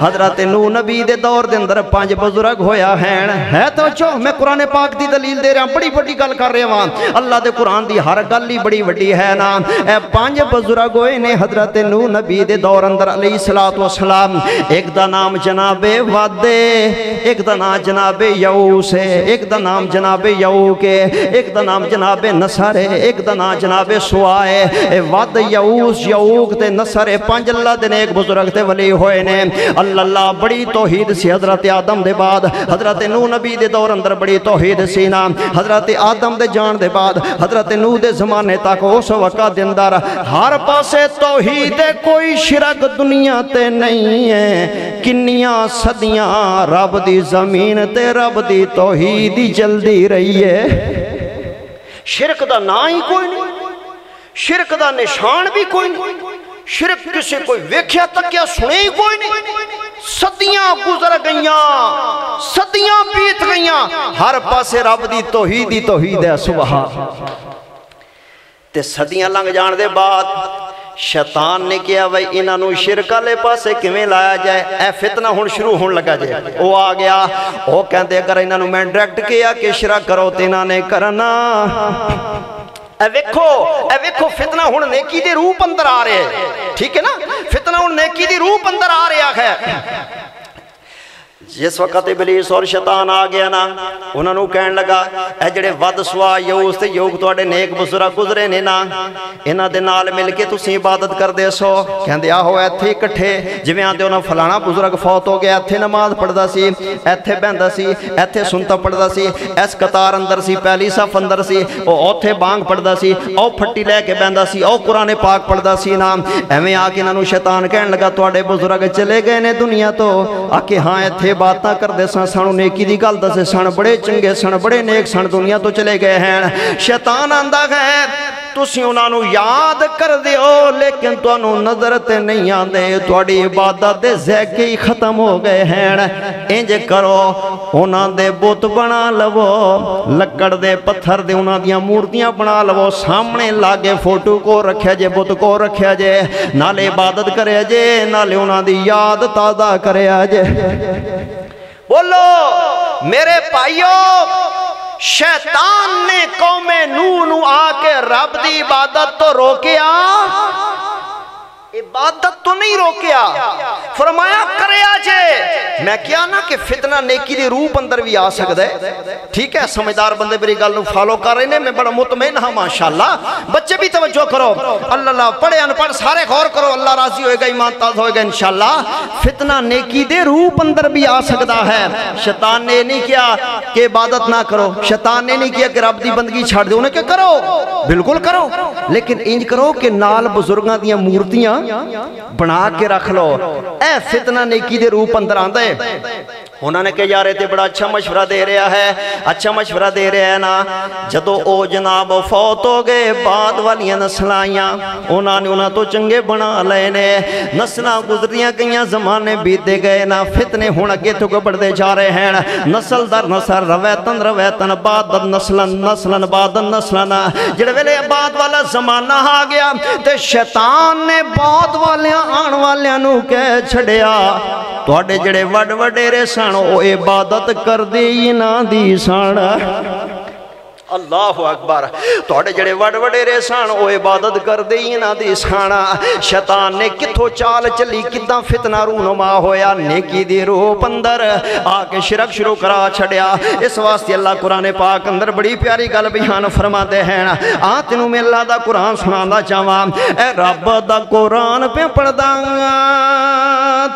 हज़रत नू नबी दे दौर के अंदर पाँच बुज़ुर्ग होया है है तो चो, मैं कुरान पाक की दलील दे रहा, बड़ी बड़ी गल कर रहा वहाँ अल्लाह के कुरान की हर गल ही बड़ी वड्डी है ना। ए पाँच बुज़ुर्ग होए ने हज़रत नू नबी दे दौर अंदर अली सलात वसलाम एक नाम जनाबे वादे, एक दा नाम जनाबे यऊस है, एक दा नाम जनाबे यऊ के एक दा नाम जनाबे नसर एक दा नाम जनाबे सुआ वद यऊस, यऊक ते नसर पाँच अल्लाह दे नेक बुज़ुर्ग ते वली होए ने। अल्लाह बड़ी तौहीद सी हज़रत आदम दे बाद, हज़रत नू नबी दे दौर अंदर बड़ी तौहीद सी ना। हज़रत आदम दे जान दे बाद, हज़रत नू दे जमाने तक उस वक्त दे अंदर हर पासे तौहीद कोई शिरक दुनिया ते नहीं है। किन्निया सदियाँ रब दी ज़मीन ते रब दी तौहीद ही चलती रही है। शिरक का ना ही कोई नहीं, शिरक का निशान भी कोई नहीं, शिरक किसी कोई वेख्या, तकिया, सुने ही कोई नहीं। सदियाँ गुजर गई सदियाँ बीत गई हर पासे रब दी तौहीद ही तौहीद है सुबह ते सदियाँ लंघ जाने के बाद शैतान ने कहा भाई इन्हों शिरक वाले पास किमें लाया जाए ए फितना हूँ शुरू होने लगा जाए वो आ गया वो कहते अगर इन्हों मैं डायरैक्ट किया कि शिरक करो तो इन्होंने करना वेखो ए वेखो फितना हूँ नेकी के रूप अंदर आ रहे ठीक है ना फितना हूँ नेकी के रूप अंदर आ रहा ਜਿਸ ਵਕਤ ਇਬਲੀਸ ਔਰ ਸ਼ੈਤਾਨ ਆ ਗਿਆ ਨਾ, ਉਹਨਾਂ ਨੂੰ ਕਹਿਣ ਲੱਗਾ, ਇਹ ਜਿਹੜੇ ਵੱਧ ਸਵਾ ਯੂਸ ਤੇ ਯੋਗ ਤੁਹਾਡੇ ਨੇਕ ਬਸੁਰਾ ਗੁਜ਼ਰੇ ਨੇ ਨਾ, ਇਹਨਾਂ ਦੇ ਨਾਲ ਮਿਲ ਕੇ ਤੁਸੀਂ ਇਬਾਦਤ ਕਰਦੇ ਸੋ। ਕਹਿੰਦੇ, ਆਹੋ, ਇੱਥੇ ਇਕੱਠੇ, ਜਿਵੇਂ ਆਂਦੇ ਉਹਨਾਂ ਫਲਾਣਾ ਬਜ਼ੁਰਗ ਫੌਤ ਹੋ ਗਿਆ, ਇੱਥੇ ਨਮਾਜ਼ ਪੜਦਾ ਸੀ, ਇੱਥੇ ਬਹਿੰਦਾ ਸੀ, ਇੱਥੇ ਸੁਨਤਾ ਪੜਦਾ ਸੀ, ਇਸ ਕਤਾਰ ਅੰਦਰ ਸੀ, ਪਹਿਲੀ ਸਫ ਅੰਦਰ ਸੀ, ਉਹ ਉੱਥੇ ਬਾਂਗ ਪੜਦਾ ਸੀ, ਉਹ ਫੱਟੀ ਲੈ ਕੇ ਬਹਿੰਦਾ ਸੀ, ਉਹ ਕੁਰਾਨੇ ਪਾਕ ਪੜਦਾ ਸੀ ਨਾ। ਐਵੇਂ ਆ ਕੇ ਇਹਨਾਂ ਨੂੰ ਸ਼ੈਤਾਨ ਕਹਿਣ ਲੱਗਾ, ਤੁਹਾਡੇ ਬਜ਼ੁਰਗ ਚਲੇ ਗਏ ਨੇ ਦੁਨੀਆ ਤੋਂ। ਆ ਕੇ ਹਾਂ, ਇੱਥੇ बातें करते सन सानू नेकी की गल दसे सन बड़े चंगे सन बड़े नेक सन दुनिया तो चले गए हैं शैतान आंदा है तुसी उन्होंने याद कर दियो, लेकिन तुहानू नज़र ते नहीं आते थोड़ी इबादत दे जैके ही खत्म हो गए हैं। इंज करो उन्होंने बुत बना लवो, लकड़ दे पत्थर दे उन्होंने मूर्तियाँ बना लवो। सामने लागे फ़ोटो को रखे जे, बुत को रखे जे, नाले इबादत करे जे, नाले उन्होंने याद ताज़ा करे जे। बोलो, मेरे भाइयों शैतान ने कौमे नू आके रब की इबादत तो रोकया। इबादत तो नहीं रोकया। फरमाया, करे जे मैं क्या ना कि फितना नेकी दे रूप अंदर भी आ सकता है। ठीक है, समझदार बंदे मेरी गल फॉलो कर रहे हैं। मैं बड़ा मुतमैन हाँ माशाल्लाह। बच्चे भी तवज्जो करो। अल्लाह पढ़े, अनपढ़, सारे गौर करो। अल्लाह राज़ी होएगा, ईमान ताज होएगा, इंशाल्लाह। फितना नेकी दे रूप अंदर भी आ सकता है। शैतान ने नहीं किया कि इबादत ना करो। शैतान ने नहीं किया कि रब की बंदगी छड़ दो। उन्हें क्या करो? बिल्कुल करो। लेकिन इंज करो कि नाल बुज़ुर्गों दी मूर्तियाँ बना के रख लो। ए फितना नेकी दे रूप अंदर आंदा। है उन्होंने कहा, यार ये बड़ा अच्छा मशवरा दे रहा है। अच्छा मशवरा दे रहा है ना। जो ओ जनाब फौत हो गए, बाद वाली नस्ल आईया, उन्होंने उन्होंने तो चंगे बना ले ने। नस्ल गुजरिया गई जमाने बीते गए ना। फितने हूँ अगे तो बढ़ते जा रहे हैं। नस्ल दर नस्ल रवैतन रवैतन बाद नस्लन नस्लन बाद नस्लन जेड़े वेले बाद वाला जमाना आ गया तो शैतान ने बाद वाले आने वाले कह छड़िया थोड़े जेड़े वड वडेरे सन सन वो इबादत करते ही ना दी सन अल्लाह अकबर। थोड़े जड़े वड वडेरे सन वो इबादत करते ही इन्हों की सन। शैतान ने कितों चाल चली कि फितना रूनुमा होया? नेकी दी रूप अंदर आके शिरक शुरू करा छड़िया। इस वास्ते अल्लाह कुरान पाक अंदर बड़ी प्यारी गल बयान फरमाते हैं। आ, तेन मैं अल्लाह का कुरान सुना चाहवा ए रब का कुरान पे पढ़दा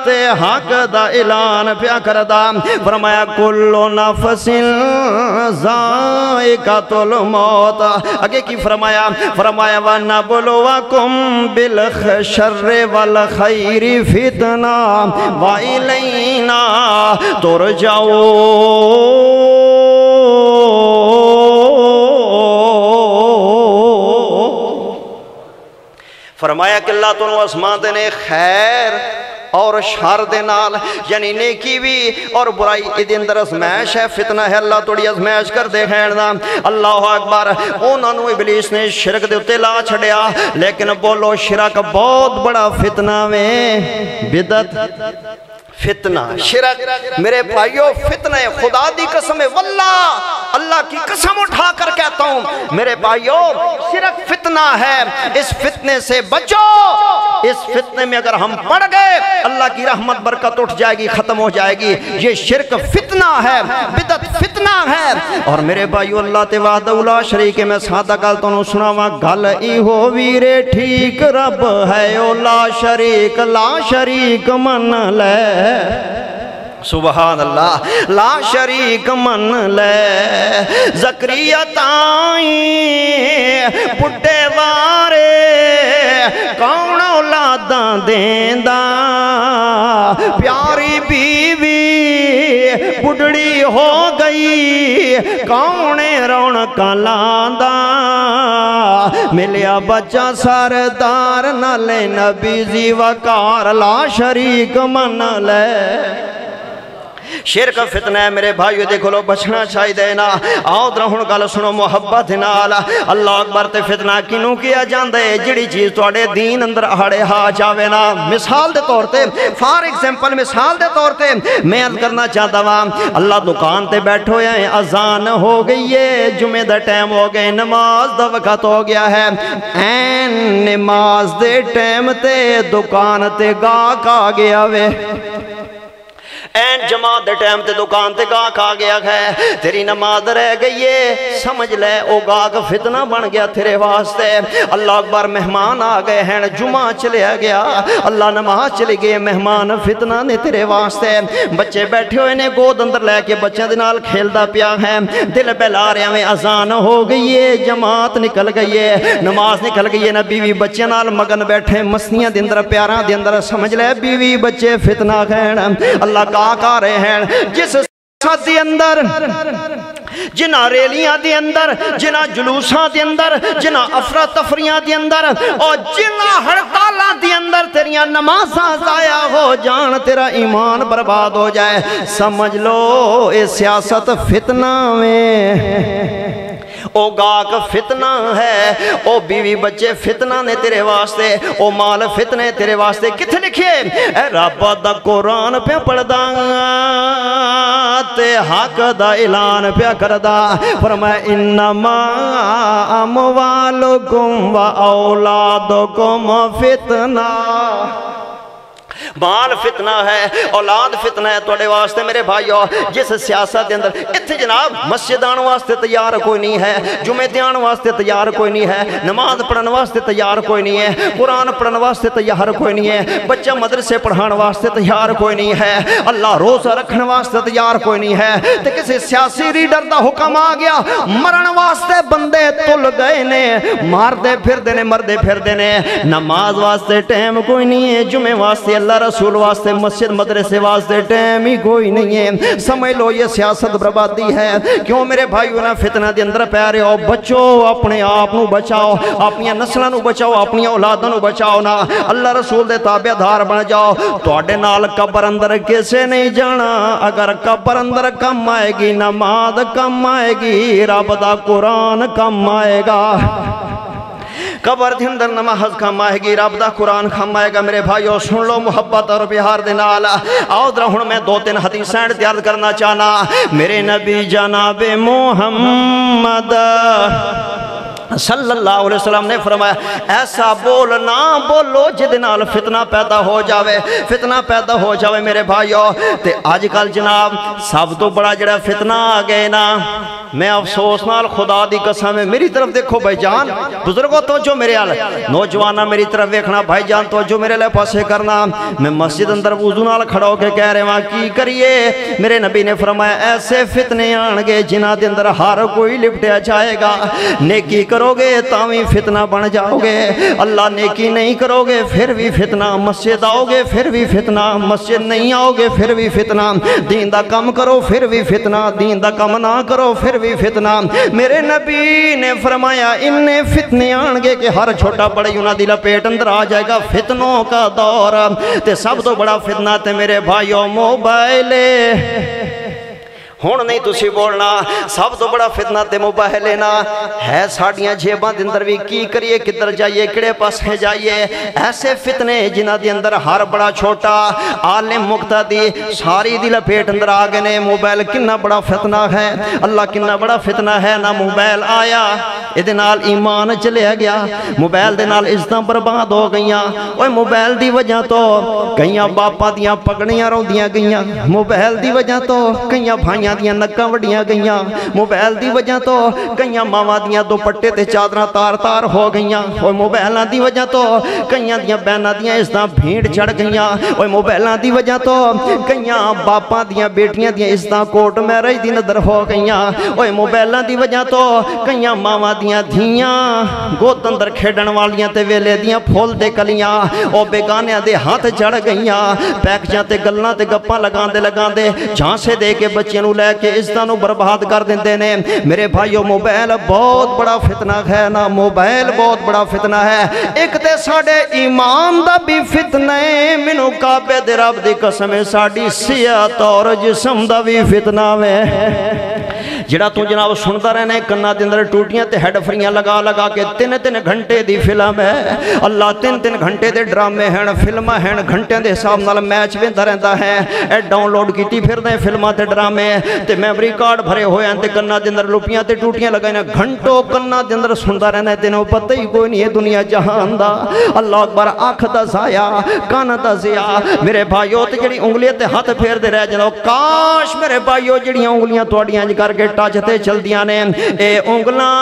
ते हक दा ऐलान प्या करदा फरमाया, कुल्लो नफसिल जायका तुल मौत। आगे की फरमाया फरमाया व न बोलो व कुम बिल शर्रे वल खैरी फितना, वाई लेना, तुर जाओ। फरमाया कि अल्लाह तुम आसमान देने खैर और शर दे नाल, यानी नेकी भी और बुराई इहदे अंदर अजमैश है, फितना है, अल्लाह थोड़ी अजमैश कर दे खैन अल्लाह अकबर उन्होंने इबलीस ने शिरक के उत्ते ला छड़िया लेकिन बोलो, शिरक बहुत बड़ा फितना में बिदत। फितना शिरक। मेरे भाइयों फितने खुदा दी कसम है वल्ला अल्लाह की कसम उठा कर कहता हूँ। मेरे भाइयों शिरक फितना है इस फितने से बचो। इस फितने में अगर हम पड़ गए अल्लाह की रहमत बरकत उठ जाएगी खत्म हो जाएगी। ये शिरक फितना है बिदत फितना है और मेरे भाई अल्लाह ते वादउला शरीक मैं सादा गल तो सुनावा। गल इहो वीरे ठीक रब है, ओ ला शरीक ला शरीक मन ले। सुबहान अल्लाह ला शरीक मन ले। जक्रिया ताई बुढ़े वारे, कौन औलादा देंदा? प्यारी बीवी बुढ़ड़ी हो गई। कौन रौनक लादा मिलिया बच्चा सरदार नाले नबी जी वकार ला शरीक मन ले। शिरक फितना है, मेरे भाइयों, देखो लो, बचना चाहिए ना। आओ दर हूँ गल सुनो, मुहब्बत अल्लाह अकबर ते फितना किनू किया जाता है जी चीज़ थोड़े दीन अंदर आड़े हा जावे ना। मिसाल के तौर पर फॉर एग्ज़ाम्पल मिसाल के तौर पर मैं अर्ज़ करना चाहता वहाँ अल्लाह दुकान से बैठो है, अजान हो गई है जुमे का टाइम हो गया नमाज़ का वक्त हो गया है। एन नमाज़ के टाइम ते दुकान ते गाहक आ गया वे। एन जमात के टाइम ते दुकान ते गाहक आ गया है तेरी नमाज़ रह गई है, समझ ले, ओ गाहक फितना बन गया तेरे वास्ते। अल्लाह अकबर मेहमान आ गए हैं जुमा चलिया गया। अल्लाह नमाज़ चली गए मेहमान फितना ने तेरे वास्ते। बच्चे बैठे हुए ने, गोद अंदर लैके बच्चों के नाल खेलता पिया है। दिल बहला रहा में अजान हो गई है, जमात निकल गई है। नमाज़ निकल गई है ना, बीवी बच्चे नाल मगन बैठे, मस्तियाँ के अंदर, प्यारा के अंदर, समझ ले, बीवी बच्चे फितना खैन अल्लाह का पाक आ रहे हैं। जिस अंदर, जिन्हों रेलियाँ के अंदर, जिन्हों जुलूसा के अंदर, जिन्हों अफरा तफरिया के अंदर, और जिन्हों हड़ताल के अंदर तेरिया नमाजा जाया हो जान तेरा ईमान बर्बाद हो जाए। समझ लो ये सियासत फितना में। ओ गाक फितना है, ओ बीवी बच्चे फितना ने तेरे वास्ते, ओ माल फितने तेरे वास्ते कितने लिखिए रब द कुरान पे पढ़दा ते हक दलान ऐलान पे करदा। पर मैं इनमा अमवालुकुम व गुम फितना। माल फितना है, औलाद फितना है थोड़े वास्ते मेरे भाई आओ जिस सियासत के अंदर। इतने जनाब मस्जिद आने वास्ते तैयार कोई नहीं है जुमे आने वास्ते तैयार कोई नहीं है, नमाज़ पढ़ने वास्ते तैयार कोई नहीं है, कुरान पढ़ने वास्ते तैयार कोई नहीं है, बच्चा मदरसे पढ़ाने वास्ते तैयार कोई नहीं है, अल्लाह रोजा रखने वास्ते तैयार कोई नहीं है तो किसी सियासी लीडर का हुक्म आ गया, मरण वास्ते बंदे तुल गए ने मारते फिरते ने मरते फिरते ने, नमाज़ वास्ते टाइम कोई नहीं है, जुमे वास्ते अल्लाह रसूल वास्ते मस्जिद मदरसे वास्ते टाइम ही कोई नहीं है। समझ लो, ये सियासत बर्बादी है। क्यों मेरे भाई ना फितना के अंदर पै रहे हो? बचो, अपने आप को बचाओ। अपन नस्लों बचाओ अपन औलादों बचाओ ना। अल्लाह रसूल के ताबेदार बन जाओ। थोड़े नाल कबर अंदर किसे नहीं जाना। अगर कबर अंदर कम आएगी, नमाज़ कम आएगी, रब का कुरान कम आएगा। कबर के अंदर हज कम आएगी रब का कुरान कम आएगा मेरे भाईओ सुन लो मुहब्बत और प्यार के नाल। आओ जरा हूँ मैं दो तीन हदीसा तैयार करना चाहना। मेरे नबी जनाबे मोहम्मद। सल्लल्लाहु अलैहि वसल्लम ने फरमाया, ऐसा बोल ना बोलो जिद नाल फितना पैदा हो जावे, फितना पैदा हो जावे मेरे भाइयों। ते अजकल जनाब, सब तो बड़ा जड़ा फितना आ गए ना। मैं अफसोस नाल खुदा दी कसम है, मेरी तरफ़ देखो भाईजान, बुजुर्गो तो जो मेरे हाल नौजवाना मेरी तरफ़ देखना, भाईजान तो जो मेरे लिए पासे करना। मैं मस्जिद अंदर वज़ू नाल खड़ा होकर कह रहा की करिए? मेरे नबी ने फरमाया, ऐसे फितने आनगे जिन्हों के अंदर हर कोई लिपटिया जाएगा। नेकी करोगे भी फितना बन जाओगे। अल्लाह नेकी नहीं करोगे, फिर भी फितना मस्जिद आओगे, फिर भी फितना मस्जिद नहीं आओगे, फिर भी फितना दीन का कम करो, फिर भी फितना दीन का कम ना करो, फिर भी फितना। मेरे नबी ने फरमाया इन्ने फितने आनगे कि हर छोटा बड़ा उन्होंने दी लपेट अंदर आ जाएगा फितनों का दौर। ते सब तो बड़ा फितना ते मेरे भाइयों, मोबाइल। हूँ नहीं तुम बोलना। सब तो बड़ा फितना तो मोबाइल लेना। है साड़िया जेबा अंदर भी की करिए किधर जाइए कि पास जाइए। ऐसे फितने जिन्हों के अंदर हर बड़ा छोटा, आलिम मुक्ता दी सारी दी लपेट अंदर आ गए ने। मोबाइल किन्ना बड़ा फितना है। अल्लाह किन्ना बड़ा फितना है, ना मोबाइल आया। ये ईमान चलिया गया। मोबाइल के नाल इज़्ज़त बर्बाद हो गई और मोबाइल की वजह तो कई बापा दियाँ पगड़ियाँ रोंदियाँ गई मोबाइल की वजह तो कई भाइयों ਦੀਆਂ ਨੱਕਾਂ ਵੱਡੀਆਂ ਗਈਆਂ ਮੋਬਾਈਲ ਦੀ ਵਜ੍ਹਾ ਤੋਂ ਕਈਆਂ ਮਾਵਾਂ ਦੀਆਂ ਦੁਪੱਟੇ ਤੇ ਚਾਦਰਾਂ ਤਾਰ-ਤਾਰ ਹੋ ਗਈਆਂ ਓਏ ਮੋਬਾਈਲਾਂ ਦੀ ਵਜ੍ਹਾ ਤੋਂ ਕਈਆਂ ਦੀਆਂ ਬੈਨਾਂ ਦੀਆਂ ਇਜ਼ਤਾਂ ਭੀੜ ਚੜ ਗਈਆਂ ਓਏ ਮੋਬਾਈਲਾਂ ਦੀ ਵਜ੍ਹਾ ਤੋਂ ਕਈਆਂ ਬਾਪਾਂ ਦੀਆਂ ਬੇਟੀਆਂ ਦੀਆਂ ਇਜ਼ਤਾਂ ਕੋਟ ਮੈਰਿਜ ਦੀ ਨਜ਼ਰ ਹੋ ਗਈਆਂ ਓਏ ਮੋਬਾਈਲਾਂ ਦੀ ਵਜ੍ਹਾ ਤੋਂ ਕਈਆਂ ਮਾਵਾਂ ਦੀਆਂ ਧੀਆਂ ਗੋਤ ਅੰਦਰ ਖੇਡਣ ਵਾਲੀਆਂ ਤੇ ਵੇਲੇ ਦੀਆਂ ਫੁੱਲ ਤੇ ਕਲੀਆਂ ਉਹ ਬੇਗਾਨਿਆਂ ਦੇ ਹੱਥ ਚੜ ਗਈਆਂ ਪੈਕਜਾਂ ਤੇ ਗੱਲਾਂ ਤੇ ਗੱਪਾਂ ਲਗਾਉਂਦੇ ਲਗਾਉਂਦੇ ਝਾਂਸੇ ਦੇ ਕੇ ਬੱਚਿਆਂ ਨੂੰ लैके इज़्ज़त बर्बाद कर देंगे ने। मेरे भाईओ मोबाइल बहुत बड़ा फितना है ना? मोबाइल बहुत बड़ा फितना है। एक तो साढ़े ईमान का भी फितना है। मैनू काबे दे रब की कसम है साड़ी सेहत और जिसम का भी फितना वे। ਜਿਹੜਾ ਤੂੰ ਜਨਾਬ ਸੁਣਦਾ ਰਹਿਣਾ ਕੰਨਾਂ ਦੇ ਅੰਦਰ ਟੂਟੀਆਂ ਤੇ ਹੈਡ ਫਰੀਆਂ ਲਗਾ ਲਗਾ ਕੇ ਤਿੰਨ ਤਿੰਨ ਘੰਟੇ ਦੀ ਫਿਲਮ ਹੈ ਅੱਲਾ ਤਿੰਨ ਤਿੰਨ ਘੰਟੇ ਦੇ ਡਰਾਮੇ ਹਨ ਫਿਲਮਾਂ ਹਨ ਘੰਟਿਆਂ ਦੇ ਹਿਸਾਬ ਨਾਲ ਮੈਚ ਵੇਂਦਾ ਰਹਿੰਦਾ ਹੈ ਇਹ ਡਾਊਨਲੋਡ ਕੀਤੀ ਫਿਰਦੇ ਫਿਲਮਾਂ ਤੇ ਡਰਾਮੇ ਤੇ ਮੈਮਰੀ ਕਾਰਡ ਭਰੇ ਹੋਏ ਹਨ ਤੇ ਕੰਨਾਂ ਦੇ ਅੰਦਰ ਲੁਪੀਆਂ ਤੇ ਟੂਟੀਆਂ ਲਗਾਈਆਂ ਘੰਟੋ ਕੰਨਾਂ ਦੇ ਅੰਦਰ ਸੁਣਦਾ ਰਹਿਣਾ ਤੈਨੂੰ ਪਤਾ ਹੀ ਕੋਈ ਨਹੀਂ ਇਹ ਦੁਨੀਆ ਜਹਾਨ ਦਾ ਅੱਲਾਹ ਅਕਬਰ ਅੱਖ ਦਾ ਜ਼ਾਇਆ ਕੰਨ ਦਾ ਜ਼ਿਆ ਮੇਰੇ ਭਾਈਓ ਤੇ ਜਿਹੜੀ ਉਂਗਲੀਆਂ ਤੇ ਹੱਥ ਫੇਰਦੇ ਰਹਿ ਜਾਂਦੇ ਕਾਸ਼ ਮੇਰੇ ਭਾਈਓ ਜਿਹੜੀਆਂ ਉਂਗਲੀਆਂ ਤੁਹਾਡੀਆਂ ਇੰਜ ਕਰਕੇ टच ते चलदियाँ ने। ए उंगलां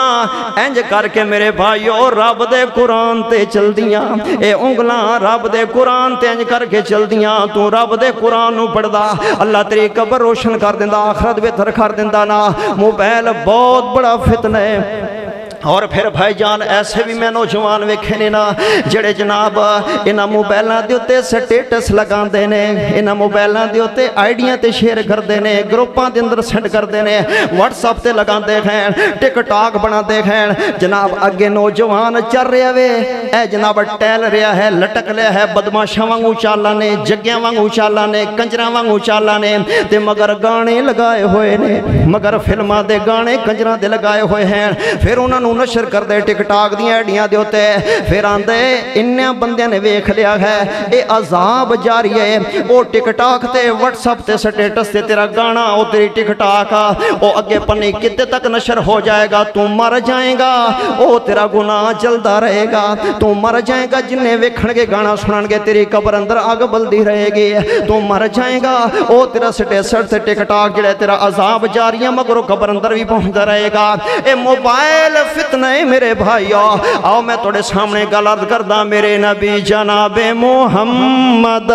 इंज करके मेरे भाई रब दे कुरान ते चलदियाँ ए उंगलां रब दे कुरान ते इंज करके चलदियाँ तू रब दे कुरान नु पढ़दा, अल्लाह तेरी कब्र रोशन कर दिंदा, आखरत बेहतर कर दिंदा ना। मोबाइल बहुत बड़ा फितना है। ਔਰ ਫਿਰ ਭਾਈਜਾਨ, ਐਸੇ ਵੀ ਮੈਂ ਨੌਜਵਾਨ ਵੇਖੇ ਨੇ ਨਾ, ਜਿਹੜੇ ਜਨਾਬ ਇਹਨਾਂ ਮੋਬਾਈਲਾਂ ਦੇ ਉੱਤੇ ਸਟੇਟਸ ਲਗਾਉਂਦੇ ਨੇ, ਇਹਨਾਂ ਮੋਬਾਈਲਾਂ ਦੇ ਉੱਤੇ ਆਈਡੀਆਂ ਤੇ ਸ਼ੇਅਰ ਕਰਦੇ ਨੇ, ਗਰੁੱਪਾਂ ਦੇ ਅੰਦਰ ਸੈਂਡ ਕਰਦੇ ਨੇ, WhatsApp ਤੇ ਲਗਾਉਂਦੇ ਹਨ ਟਿਕਟਾਕ ਬਣਾਉਂਦੇ ਹਨ ਜਨਾਬ, ਅੱਗੇ ਨੌਜਵਾਨ ਚੱਲ ਰਿਹਾ ਵੇ, ਇਹ ਜਨਾਬ ਟਹਿਲ ਰਿਹਾ ਹੈ, ਲਟਕ ਰਿਹਾ ਹੈ, ਬਦਮਾਸ਼ਾਂ ਵਾਂਗੂ ਚਾਲਾਂ ਨੇ, ਜੱਗਿਆਂ ਵਾਂਗੂ ਚਾਲਾਂ ਨੇ, ਕੰਜਰਾਂ ਵਾਂਗੂ ਚਾਲਾਂ ਨੇ, ਤੇ ਮਗਰ ਗਾਣੇ ਲਗਾਏ ਹੋਏ ਨੇ, ਮਗਰ ਫਿਲਮਾਂ ਦੇ ਗਾਣੇ ਕੰਜਰਾਂ ਦੇ ਲਗਾਏ ਹੋਏ ਹਨ। ਫਿਰ ਉਹਨਾਂ ਨੂੰ नशर कर दे टिकटाक दड़िया के उत्ते फिर आते इन्ने बंद ने वेख लिया है ये अजाब जारी है वो टिकटाक वट्सअप से स्टेटस से तेरा गाना वो तेरी टिकटाक वो अगे पन्नी कितने तक नशर हो जाएगा तू मर जाएगा वो तेरा गुनाह चलता रहेगा तू मर जाएगा जिन्हें वेखण के गाना सुन के तेरी कबर अंदर अग बलती रहेगी तू मर जाएगा वो तेरा स्टेटस से टिकटाक जरा तेरा जा रही है मगर कबर अंदर भी पहुँचता रहेगा ये मोबाइल इतना है मेरे भाई आओ मैं थोड़े सामने गलत करदा मेरे नबी जनाबे मोहम्मद।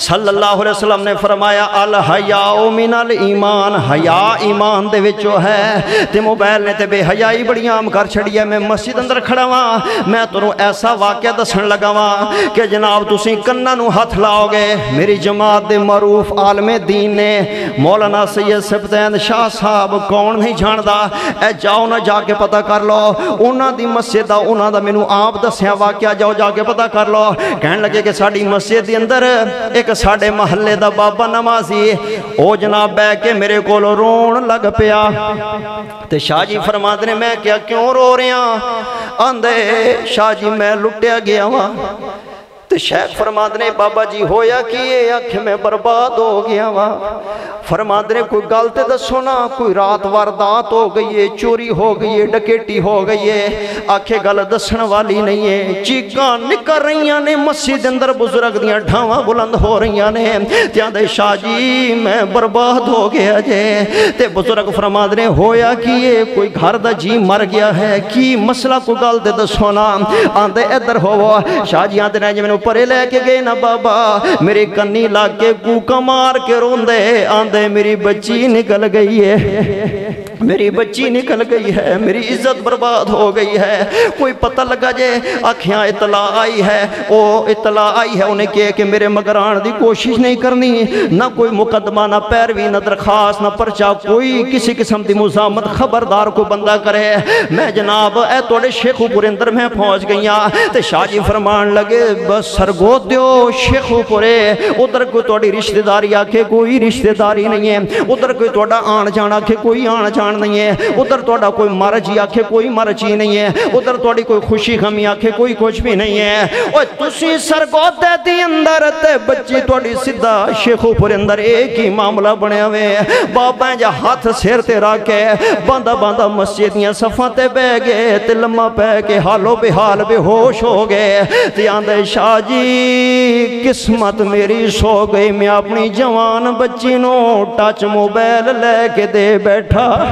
सल्लल्लाहु अलैहि ने फरमाया, अल हयाओ मिनल ईमान, हया ईमान है। ते मोबाइल ने ते बेहयाई बड़ी आम कर छड़ी है, मैं मस्जिद अंदर खड़ा वां, मैं तेनों ऐसा वाक्य दसन लगा वां कि जनाब तुसी कन्ना लाओगे। मेरी जमात के मरूफ आलमे दीन ने, मौलाना सैयद सफदैन शाह साहब कौन नहीं जानता ऐ जाओ ना जाके पता कर लो, उन्हां मस्जिद का उन्होंने दा आप दसया वाक्या, जाओ जाके पता कर लो। कह लगे कि साडी मस्जिद के अंदर एक ਇੱਕ ਸਾਡੇ ਮਹੱਲੇ ਦਾ ਬਾਬਾ ਨਮਾਜ਼ੀ ਉਹ ਜਨਾਬ ਬਹਿ ਕੇ ਮੇਰੇ ਕੋਲ ਰੋਣ ਲੱਗ ਪਿਆ। ਤੇ ਸ਼ਾਹ ਜੀ ਫਰਮਾਉਂਦੇ ਨੇ, ਮੈਂ ਕਿਹਾ, ਕਿਉਂ ਰੋ ਰਿਹਾ? ਆਂਦੇ, ਸ਼ਾਹ ਜੀ, ਮੈਂ ਲੁੱਟਿਆ ਗਿਆ ਵਾਂ। तो शेख फरमाद ने, बाबा जी, होया कि ये मैं बर्बाद हो गया वा? फरमाद ने, कोई गल दसो ना, कोई रात वारदात हो गई है, चोरी हो गई है, डकेटी हो गई है, आखे गल दसन वाली नहीं है। चीक निकल रही ने, मस्जिद अंदर बुज़ुर्ग दियाँ ढाव बुलंद हो रही ने। त्याद शाह जी, मैं बर्बाद हो गया जे। ते बुज़ुर्ग फरमाद ने, होया कि कोई घर का जी मर गया है, की मसला, कोई गल दसो ना। आते इधर होवो। शाह जी आते ने जी मैंने परे लैके गए ना बाबा। मेरी कन्नी लाके कूका मार के रोंद, आंदे, मेरी बच्ची निकल गई है। मेरी बच्ची निकल गई है, मेरी इज़्ज़त बर्बाद हो गई है। कोई पता लगा जे आखियाँ इतला आई है वो इतला आई है, उन्हें कह कि मेरे मगर आने की कोशिश नहीं करनी। ना कोई मुकदमा, ना पैरवी, ना दरखास्त, ना परचा, कोई किसी किस्म की मुजामत, खबरदार को बंदा करे। मैं जनाब ए थोड़े शेखूपुरे अंदर मैं पहुँच गई हाँ तो शाह जी फरमान लगे, बस सरगोद दो शेखूपुरे उधर कोई थोड़ी रिश्तेदारी आखे, कोई रिश्तेदारी नहीं है। उधर कोई थोड़ा आन जान आखे, कोई आन जान नहीं है। उधर थोड़ा कोई मर्ज ही आखे, कोई मर्ज ही नहीं है। उधर थोड़ी कोई खुशी गमी आखे, कोई कुछ भी नहीं है। ओए, तुसी सरगोदे दी अंदर ते बच्ची थोड़ी सीधा शेखूपुर अंदर एक ही मामला बनया वे। बाबा जा हाथ सिर ते रख के बांदा मस्जिद दियाँ सफ़ा ते बह गए ते लम्मा पै के हालो बेहाल बेहोश हो गए। ते आंदे, शाह जी, किस्मत मेरी सो गई, मैं अपनी जवान बच्ची नो टच मोबाइल लेके दे बैठा।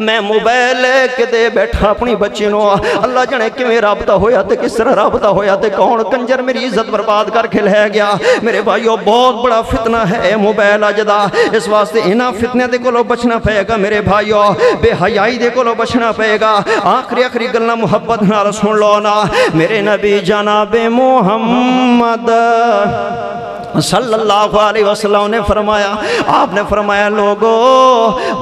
मैं मोबाइल लेके दे बैठा अपनी बच्ची नो। अल्लाह जने किवें रबता होया ते किस तरह रबता होया ते कौन कंजर मेरी इज़्ज़त बर्बाद करके लै गया? मेरे भाईओ बहुत बड़ा फितना है मोबाइल अज का इस वास्ते इन्हां फितने दे कोलों बचना पेगा मेरे भाईओ बेहयाई दे कोलों बचना पेगा आखिरी आखिरी गल्लां मुहब्बत नाल सुन लो ना। मेरे नबी जनाबे मोहम्मद सल्लल्लाहु अलैहि वसल्लम ने फरमाया, आपने फरमाया, लोगो,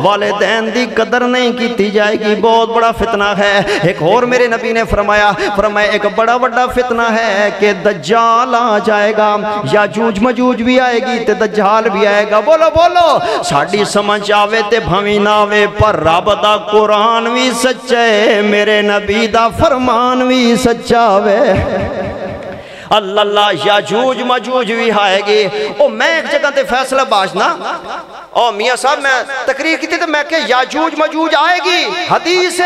वालिदैन दी कदर नहीं की जाएगी, बहुत बड़ा फितना है। एक और मेरे नबी ने फरमाया फरमाया, एक बड़ा बड़ा फितना है कि दज्जाल आ जाएगा, या जूझ मजूज भी आएगी तो दज्जाल भी आएगा। बोलो बोलो, साड़ी समझ आवे ते भवी ना आवे, पर रब दा कुरान भी सच्चा है, मेरे नबी दा फरमान भी सच्चा वे अल्लाह याजूज मजूज भी आएगी। ओ, मैं एक जगह ते फैसला बाजना। ओ, मियाँ साहब, मैं तकरीर की तो मैं क्या याजूज मजूज आएगी। हदीस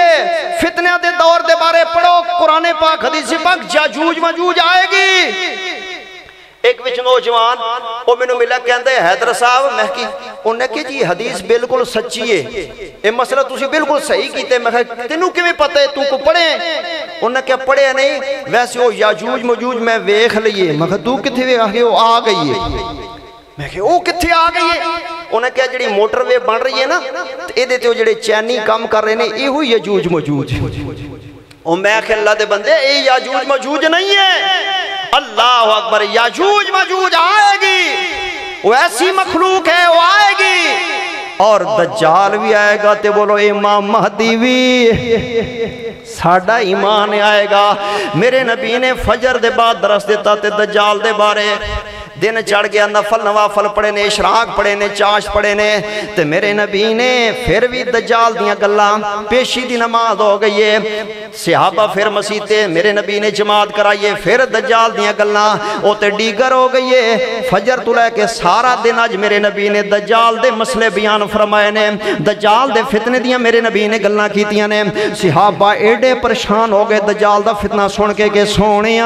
फितने दे दौर दे बारे पढ़ो, कुरान पाक हदीस पाक, याजूज मजूज आएगी। एक विच नौजवान, वो मैं मिला हैदर साहब, मैं उन्हें कि जी, हदीस बिल्कुल सच्ची है। ये मसला तुम बिल्कुल सही किते। मैं तेन कि पता है? तू को पढ़े उन्हें क्या पढ़िया नहीं? वैसे वो याजूज मजूज मैं वेख लीए मैं तू कितने वेख? वो आ गई है। मैं जी मोटरवे बन रही है ना ये काम कर रहे हैं यो याजूज बंदे याजूज मजूज नहीं है। अल्लाह अकबर, याजूज मजूज आएगी, वो ऐसी मखलूक है, वो आएगी। और दज्जाल भी आएगा, ते बोलो, इमाम महदी भी। साडा ईमान आएगा। मेरे नबी ने फजर दे बाद दरस दिता, ते दज्जाल दे बारे। दिन चढ़ गया नफल नवाफल पड़े ने शराक पड़े ने, चाश पड़े ने, ते मेरे नबी ने फिर भी दजाल दियाँ गल् पेशी की नमाज़ हो गई है। सिहाबा फिर मसीते मेरे नबी ने जमात कराइए फिर दजाल दियाँ गल् डीगर हो गई है। फजर तो लैके सारा दिन अज मेरे नबी ने दजाल के मसले बयान फरमाए ने दजाल के फितने दियाँ मेरे नबी ने गल् की ने। सिहाबा एडे परेशान हो गए दजाल का फितना सुन के सोने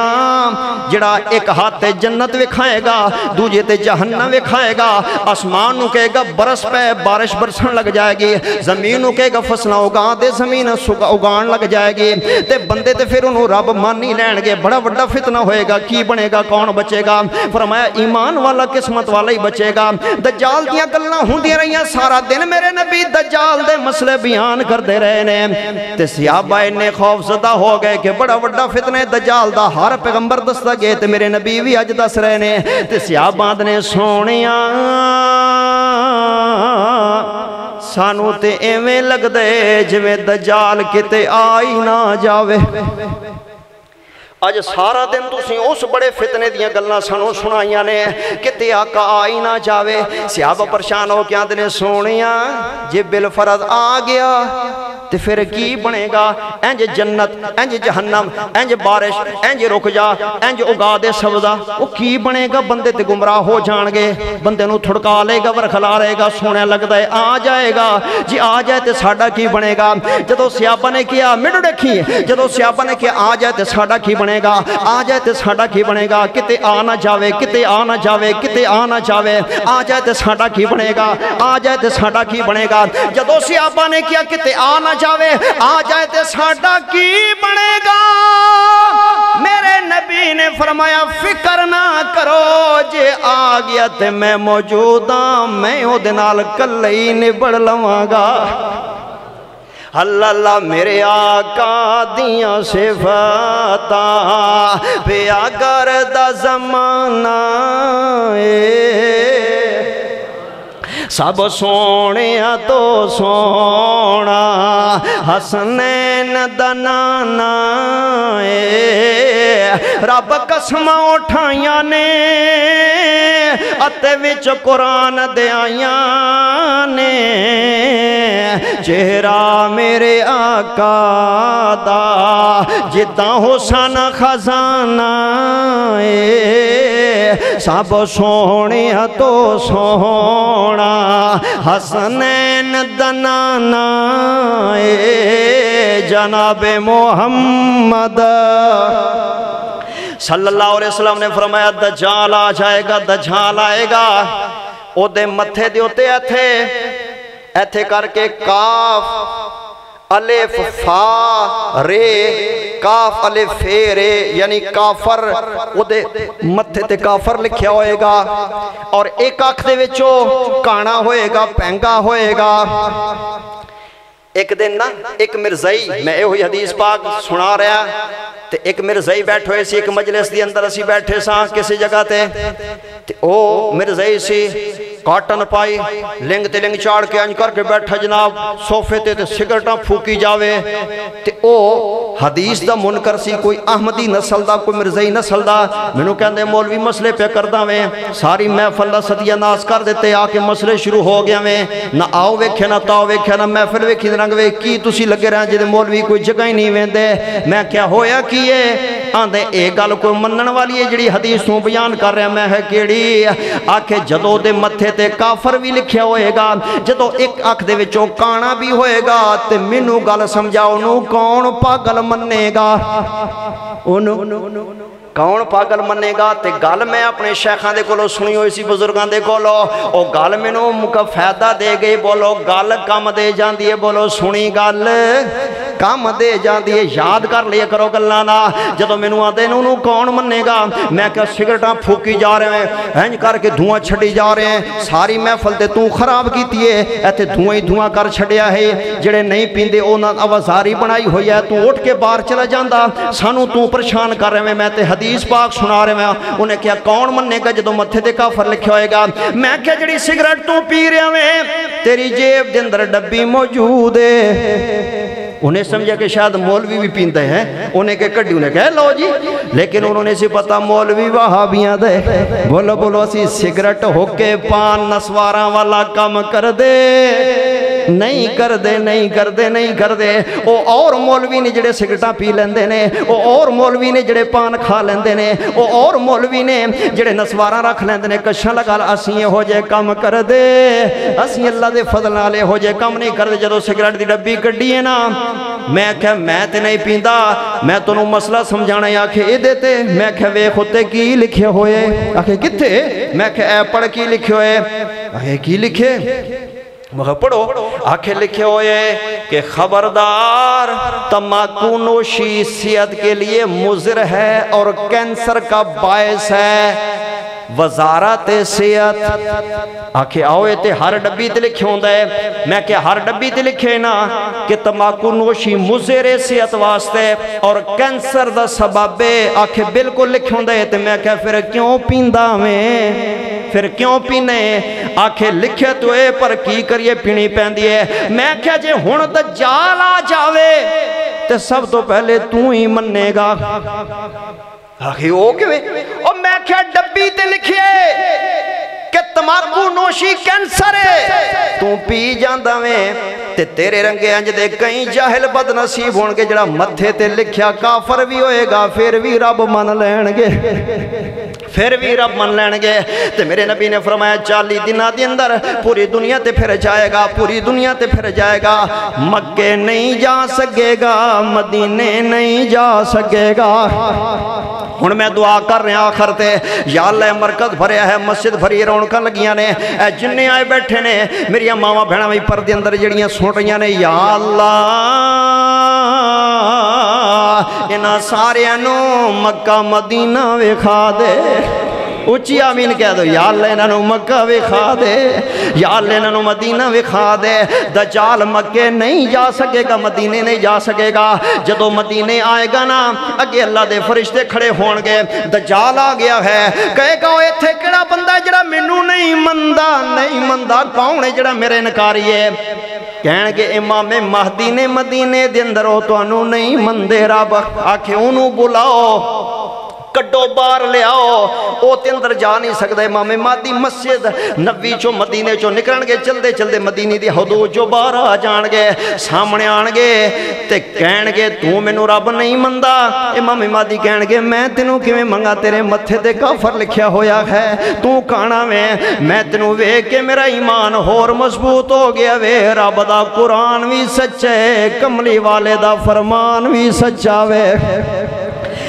जड़ा एक हाथ जन्नत विखाएगा दूजे ते जहन्नम विखाएगा। आसमान कहेगा, बरस पे, बारिश बरसन लग जाएगी। ज़मीन कहेगा, फसलां उगा दे ज़मीन उगान लग जाएगी। ते बंदे ते फिर उन्होंने रब मान ही लैणगे। बड़ा बड़ा फितना होएगा। की बनेगा, कौन बचेगा? फरमाया, ईमान वाला, किस्मत वाला ही बचेगा। दजाल दियाँ गल्लां होंदियाँ रहियाँ। सारा दिन मेरे नबी दजाल दे मसले बयान करते रहे ने। ते सियाबा इन्ने खौफजदा हो गए कि बड़ा बड़ा फितने दजाल दा हर पैगंबर दसदा गए ते मेरे नबी भी अज दस रहे ने। ते सियाबाद ने सोने सानू ते एवें लगदे जिवें दजाल किते आ ही ना अज सारा दिन तुम उस बड़े फितने गल्लां सानू सुनाइयाँ ने किते आका आ ही ना जावे। सियाब परेशान हो के आंदे सोने जे बिल फरज आ गया तो फिर की बनेगा? इंज जन्नत इंज जहन्नम इंज बारिश इंज रुक जा इंज उगा दे सबदा वो की बनेगा? बंदे ते गुमराह हो जाएँगे बंदे नु थड़का लेगा, वरखला रहेगा सोने लगता है आ जाएगा। जी आ जाए तो साडा की बनेगा? जो सियापा ने किया मैनू देखी। जो सियापा ने किया, आ जाए तो साडा की बनेगा। आ जाए तो साडा की बनेगा? किते आ ना जावे, किते आ ना जावे, किते आ ना जावे। आ जाए तो साडा की बनेगा? आ जाए तो साडा की बनेगा? जो सियापा ने किया किते आ ना जावे आ जाए तो साडा की बनेगा? मेरे नबी ने फरमाया, फ़िक्र ना करो, जे आ गया ते मैं मौजूद हाँ मैं नाल कल्ले ही निबड़ लवांगा। अल्लाह मेरे आका दिया सिफता। पिया कर दा जमाना सब सोने तो सोना हसनैन दनाना रब कसम उठाइया ने अते विच कुरान दयाइया ने चेहरा मेरे आका दा जिदा हुसन खजाना सब सोने तो सोना हसनैन दनाना जनाब मोहम्मद। सल्लल्लाहु अलैहि वसल्लम ने फरमाया, दजाल आ जाएगा, दजाल आएगा। ओदे मथे दे इथे इथे करके काफ अलिफ फा रे काफ अलिफ फे रे यानी काफर ओदे मथे ते काफर लिखिया होएगा और एक अख दे विचों काना होएगा पैंगा होएगा एक दिन ना, एक मिर्जाई, मैं यो हदीस पाक सुना रहा, ते एक मिर्जाई बैठे हुए एक मजलिस के अंदर असि बैठे सा किसी जगह ते ते ओ मिर्जाई सी काटन पाई, लिंग ते लिंग चाड़ के अंज करके बैठा जनाब, सोफे ते सिगरटा फूकी जावे, ते ओ हदीस दा मुनकर सी, कोई अहमदी नस्ल दा, कोई मिर्जाई नस्ल दा, मेनू कहंदे, मौलवी मसले पे करदा वे, सारी महफल दा सदिया नाश कर देते आके मसले शुरू हो गया वे, ना आओ वेखे, ना ताओ वेखे, ना महफिल वेखी, ना ਰੰਗ ਵੇ ਕੀ ਤੁਸੀਂ ਲੱਗੇ ਰਹਿ ਜਿਹਦੇ ਮੌਲਵੀ ਕੋਈ ਜਗ੍ਹਾ ਹੀ ਨਹੀਂ ਵੇਂਦੇ ਮੈਂ ਕਿਹਾ, ਹੋਇਆ ਕੀ ਏ? ਆਂਦੇ ਇਹ ਗੱਲ ਕੋਈ ਮੰਨਣ ਵਾਲੀ ਏ ਜਿਹੜੀ ਹਦੀਸ ਨੂੰ ਬਿਆਨ ਕਰ ਰਿਹਾ ਮੈਂ ਹੈ ਕਿਹੜੀ? ਆਖੇ, ਜਦੋਂ ਦੇ ਮੱਥੇ ਤੇ ਕਾਫਰ ਵੀ ਲਿਖਿਆ ਹੋਏਗਾ, ਜਦੋਂ ਇੱਕ ਅੱਖ ਦੇ ਵਿੱਚੋਂ ਕਾਣਾ ਵੀ ਹੋਏਗਾ, ਤੇ ਮੈਨੂੰ ਗੱਲ ਸਮਝਾਓ ਨੂੰ ਕੌਣ ਪਾਗਲ ਮੰਨੇਗਾ? ਉਹਨੂੰ ਕੌਣ ਪਾਗਲ ਮੰਨੇਗਾ ਤੇ ਗੱਲ ਮੈਂ ਆਪਣੇ ਸ਼ੇਖਾਂ ਦੇ ਕੋਲੋਂ ਸੁਣੀ ਹੋਈ ਸੀ ਬਜ਼ੁਰਗਾਂ ਦੇ ਕੋਲੋਂ ਉਹ ਗੱਲ ਮੈਨੂੰ ਮੁਕ ਫਾਇਦਾ ਦੇ ਗਈ ਬੋਲੋ ਗੱਲ ਕੰਮ ਦੇ ਜਾਂਦੀ ਹੈ ਬੋਲੋ ਸੁਣੀ ਗੱਲ ਕੰਮ ਦੇ ਜਾਂਦੀ ਏ ਯਾਦ ਕਰ ਲਿਆ ਕਰੋ ਗੱਲਾਂ ਨਾ ਜਦੋਂ ਮੈਨੂੰ ਆਂਦੇ ਨੇ ਉਹਨੂੰ ਕੌਣ ਮੰਨੇਗਾ ਮੈਂ ਕਿਹਾ ਸਿਗਰਟਾਂ ਫੂਕੀ ਜਾ ਰਹੇ ਹਾਂ ਇੰਜ ਕਰਕੇ ਧੂਆਂ ਛੱਡੀ ਜਾ ਰਹੇ ਹਾਂ ਸਾਰੀ ਮਹਿਫਲ ਤੇ ਤੂੰ ਖਰਾਬ ਕੀਤੀ ਏ ਇੱਥੇ ਧੂਆਂ ਹੀ ਧੂਆਂ ਕਰ ਛੱਡਿਆ ਹੈ ਜਿਹੜੇ ਨਹੀਂ ਪੀਂਦੇ ਉਹਨਾਂ ਆਵਾਜ਼ਾਰੀ ਬਣਾਈ ਹੋਈ ਹੈ ਤੂੰ ਉੱਠ ਕੇ ਬਾਹਰ ਚਲਾ ਜਾਂਦਾ ਸਾਨੂੰ ਤੂੰ ਪਰੇਸ਼ਾਨ ਕਰ ਰਿਹਾ ਮੈਂ ਤੇ ਹਦੀਸ ਪਾਕ ਸੁਣਾ ਰਿਹਾ ਉਹਨੇ ਕਿਹਾ ਕੌਣ ਮੰਨੇਗਾ ਜਦੋਂ ਮੱਥੇ ਤੇ ਕਾਫਰ ਲਿਖਿਆ ਹੋਏਗਾ ਮੈਂ ਕਿਹਾ ਜਿਹੜੀ ਸਿਗਰਟ ਤੂੰ ਪੀ ਰਿਹਾ ਵੇਂ ਤੇਰੀ ਜੇਬ ਦੇ ਅੰਦਰ ਡੱਬੀ ਮੌਜੂਦ ਏ उन्हें समझा कि शायद मौलवी भी पीते हैं। उन्हें के कड्डी उन्हें कह, लो जी। लेकिन उन्होंने से पता, मौलवी वहाबियाँ दे। बोलो बोलो, असी सिगरेट होके पान नसवारा वाला काम कर दे। नहीं कर दे नहीं कर दे नहीं कर दे वो और मौलवी ने जड़े सिगरटा पी लेंदे ने और मौलवी ने जड़े पान खा लेंदे ने और मौलवी ने जड़े नसवारा रख लेंदे ने, कशा लगा असी हो जे काम कर दे असी अल्लाह के फजल नाल हो जे काम नहीं करते जो सिगरेट की डब्बी कड्डी है ना। मैं आख्या मैं तो नहीं पींदा, मैं तेन मसला समझाना आखे ये मैं आख्या वेख उत्ते की लिखे हुए? आखे कितने मैं आख्या ऐ पढ़ की लिखे? पढ़ो। आखे लिखे हुए कि खबरदार तम्बाकू नोशी सेहत के लिए मुजर है और कैंसर का बायस है। वजारत सेहत। आखे, आओ ये हर डब्बी ते लिखे होंगे मैं क्या हर डब्बी लिखे ना कि तम्बाकू नोशी मुजेरे सेहत वास्ते और कैंसर का सबब आखे, बिल्कुल लिखे होंगे तो मैं क्या फिर क्यों पींदा में? फिर क्यों पीने? आखे, लिखे तो ये पर की करिए, पीनी पैंदी है। मैं क्या जे हूँ तो जाल आ जावे तो सब तो पहले तू ही मनेगा आखिर वो किवें और मैं क्या डब्बी ते लिखिए कि तमाकू नोशी कैंसर है। तू पी जांदा वे ते तेरे रंगे अंज दे कई जाहिल बदनसीब होणगे, जड़ा मथे ते लिखिया काफर भी होएगा, फिर भी रब मन लैणगे। फिर भी रब मन लैणगे। ते मेरे नबी ने फरमाया, चाली दिन के अंदर पूरी दुनिया ते फिर जाएगा, पूरी दुनिया ते फिर जाएगा। मक्के नहीं जा सकेगा, मदीने नहीं जा सकेगा। हूँ मैं दुआ कर रहा आखिर ते याल मरकज भरिया है, मस्जिद भरी रौनक लगिया ने। जिन्ने आए बैठे ने, मेरिया मावा भैन भी पर अंदर जड़िया सुन रही ने, या इन्ह सारिया मक्का मदीना विखा दे। उची आमीन कह दो मक्का विखा दे मदीना विखा दे। दजाल मक्के नहीं जा सकेगा, मदीने नहीं जा सकेगा। जो मदीने आएगा ना अगे अल्लाह के फरिश्ते खड़े हो गए दजाल आ गया है, कहेगा इतने कि बंदा जरा मैनू नहीं मनता नहीं मनता कौन है जरा मेरे नकारी है? कहणगे, इमामे महदी ने मदीने के अंदर नहीं मनते रब, आखे उन्होंने बुलाओ। कड्डो बार लियाओ वो तो अंदर जा नहीं सकते मामे मादी मस्जिद नबी चो मदीने चो निकल गए चलते चलते मदीने की हदूद चो बाहर आ जाएँगे सामने आने तो कह तू मैनू रब नहीं मनता ये मामे मादी कह मैं तेनों कि मंगा तेरे मत्थे ते काफर लिखा होया है तू खाना वे मैं तेन वेख के मेरा ईमान होर मज़बूत हो गया वे रब का कुरान भी सच्चा है कमली वाले का फरमान भी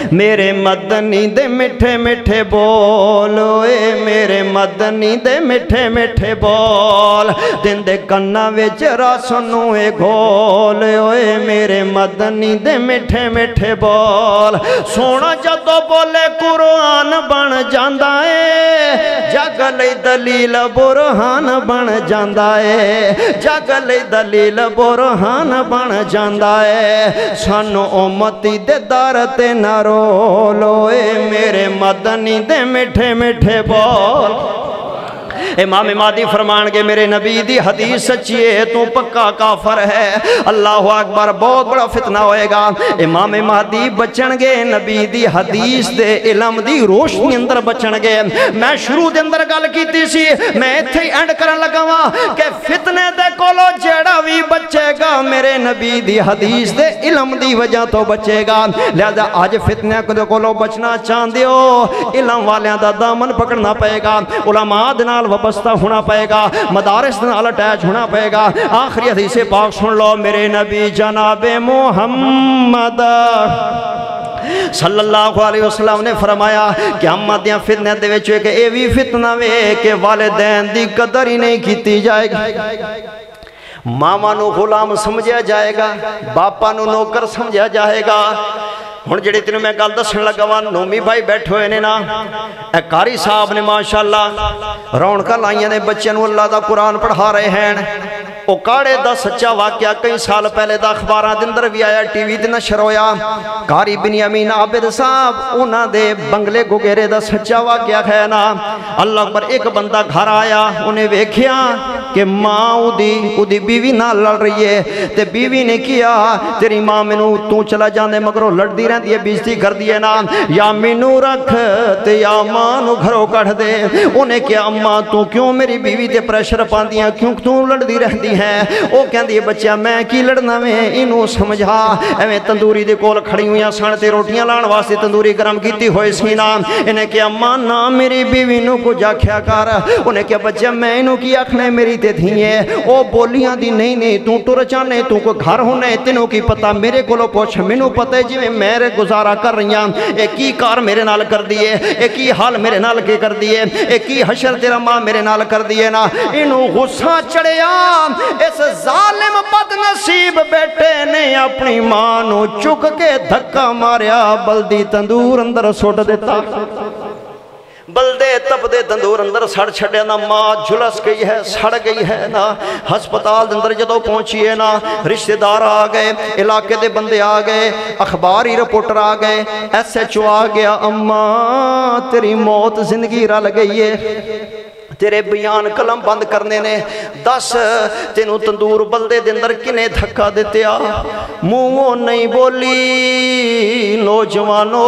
सच्चा वे मेरे मदनी दे मिठे मिठे बोल ए मेरे मदनी दे मिठे मिठे बोल दिन दे कन्ना विच रस ए घोल ओए मेरे मदनी दे मिठे मिठे बोल सोना जदों बोले कुरान बन जाता है जग लई दलील बुरहान बन जाता है जग लई दलील बुरहान बन जाता है सानू उमती दे दर नारो बोलोए मेरे मदनी दे मिठे मिठे बोल। इमाम मादी फरमान के, मेरे नबी दी हदीस सच्ची है, तू पक्का काफर है। अल्लाह अकबर, बहुत बड़ा फितना होएगा। इमाम मादी बचनगे नबी दी हदीस दे इलम दी रोशनी अंदर बचनगे मैं शुरू दे अंदर गल कीती सी, मैं ही एंड करन लगा वा कि फितने दे कोलो जेड़ा भी बचेगा, मेरे नबी दी हदीस दे इलम दी वजह तो बचेगा। लिहाजा अज फितने कोलो बचना चाहते हो इलम वालियाँ दा दामन पकड़ना पेगा उलमा दे नाल वाबस्ता होना पेगा मदारस अटैच होना पेगा आखिरी हदीसे पाक सुन लो, मेरे नबी जनाब मोहम्मद। सल्लल्लाहु अलैहि वसल्लम ने फरमाया, कियामत दियाँ फितने दे विच एक ए वी फितना वे के वालिदैन दी कदर ही नहीं की जाएगी। मावा गुलाम समझा जाएगा, बापा नौकर समझा जाएगा। ਹੁਣ ਜਿਹੜੇ ਤੈਨੂੰ ਮੈਂ ਗੱਲ ਦੱਸਣ ਲੱਗਾ ਵਾਂ ਨੋਮੀ ਭਾਈ ਬੈਠੇ ਹੋਏ ਨੇ ਨਾ ਇਹ ਕਾਰੀ ਸਾਹਿਬ ਨੇ ਮਾਸ਼ਾਅੱਲਾ ਰੌਣਕਾਂ ਲਾਈਆਂ ਨੇ ਬੱਚਿਆਂ ਨੂੰ ਅੱਲਾ ਦਾ ਕੁਰਾਨ ਪੜ੍ਹਾ ਰਹੇ ਹਨ ਉਹ ਕਾੜੇ ਦਾ ਸੱਚਾ ਵਾਕਿਆ ਕਈ ਸਾਲ ਪਹਿਲੇ ਦਾ ਅਖਬਾਰਾਂ ਦੇ ਅੰਦਰ ਵੀ ਆਇਆ ਟੀਵੀ ਤੇ ਨਸ਼ਰ ਹੋਇਆ ਕਾਰੀ ਬਿਨਯਾਮੀਨ ਆਬਿਦ ਸਾਹਿਬ ਉਹਨਾਂ ਦੇ ਬੰਗਲੇ ਗੁਗੇਰੇ ਦਾ ਸੱਚਾ ਵਾਕਿਆ ਹੈ ਨਾ ਅੱਲਾਹ ਪਰ ਇੱਕ ਬੰਦਾ ਘਰ ਆਇਆ ਉਹਨੇ ਵੇਖਿਆ ਕਿ ਮਾਂ ਉਹਦੀ ਉਹਦੀ ਬੀਵੀ ਨਾਲ ਲੜ ਰਹੀ ਹੈ ਤੇ ਬੀਵੀ ਨੇ ਕਿਹਾ ਤੇਰੀ ਮਾਂ ਮੈਨੂੰ ਤੂੰ ਚਲਾ ਜਾਂਦੇ ਮਗਰੋਂ ਲੜਦੀ ਰਹਿੰਦੀ ਹੈ ਬੇਇੱਜ਼ਤੀ ਕਰਦੀ ਹੈ ਨਾ ਜਾਂ ਮੈਨੂੰ ਰੱਖ ਤੇ ਜਾਂ ਮਾਂ ਨੂੰ ਘਰੋਂ ਕੱਢ ਦੇ ਉਹਨੇ ਕਿਹਾ ਅੰਮਾ ਤੂੰ ਕਿਉਂ ਮੇਰੀ ਬੀਵੀ ਤੇ ਪ੍ਰੈਸ਼ਰ ਪਾਉਂਦੀਆਂ ਕਿਉਂ ਤੂੰ ਲੜਦੀ ਰਹਿੰਦੀ है। वह कहती बच्चा मैं की लड़ना वे इनू समझा एवं तंदूरी के कोल खड़ी हुई सन तो रोटियाँ लाने वास्ते तंदूरी गर्म की हुई सी ना इन्हें क्या माँ ना मेरी बीवी न कुछ आख्या कर उन्हें क्या बच्चा मैं इनू की आखना मेरी तो थी है वह बोलियाँ दी नहीं नहीं तू तुर चाहे तू को घर होने तेनों की पता मेरे को पुछ मैनू पता है जिमें मेरे गुजारा कर रही हाँ ये की कार मेरे नाल कर दी है ये की हाल मेरे नाल के कर दी है ये की हशर तेरा माँ मेरे नाल कर दी है ना इनू गुस्सा चढ़िया इस जालिम बद नसीब बेटे ने अपनी माँ नु चुक के धक्का मारिया, बल्दी तंदूर अंदर सुट दिता। बल्दे तपदे तंदूर अंदर सड़ छड़े ना, माँ झुलस गई है, सड़ गई है ना। हस्पताल अंदर जो पहुँची है ना, रिश्तेदार आ गए, इलाके दे बंदे आ गए, अखबारी रिपोर्टर आ गए एस एच ओ आ गया, अम्मा, तेरी मौत ज़िंदगी रल गई है। ਤੇਰੇ ਬਿਆਨ ਕਲਮ ਬੰਦ ਕਰਨੇ ਨੇ। ਦੱਸ, ਤੈਨੂੰ ਤੰਦੂਰ ਬਲਦੇ ਦੇ ਅੰਦਰ ਕਿਨੇ ਧੱਕਾ ਦਿੱਤਿਆ? ਮੂੰਹੋਂ ਨਹੀਂ ਬੋਲੀ, ਨੌਜਵਾਨੋ,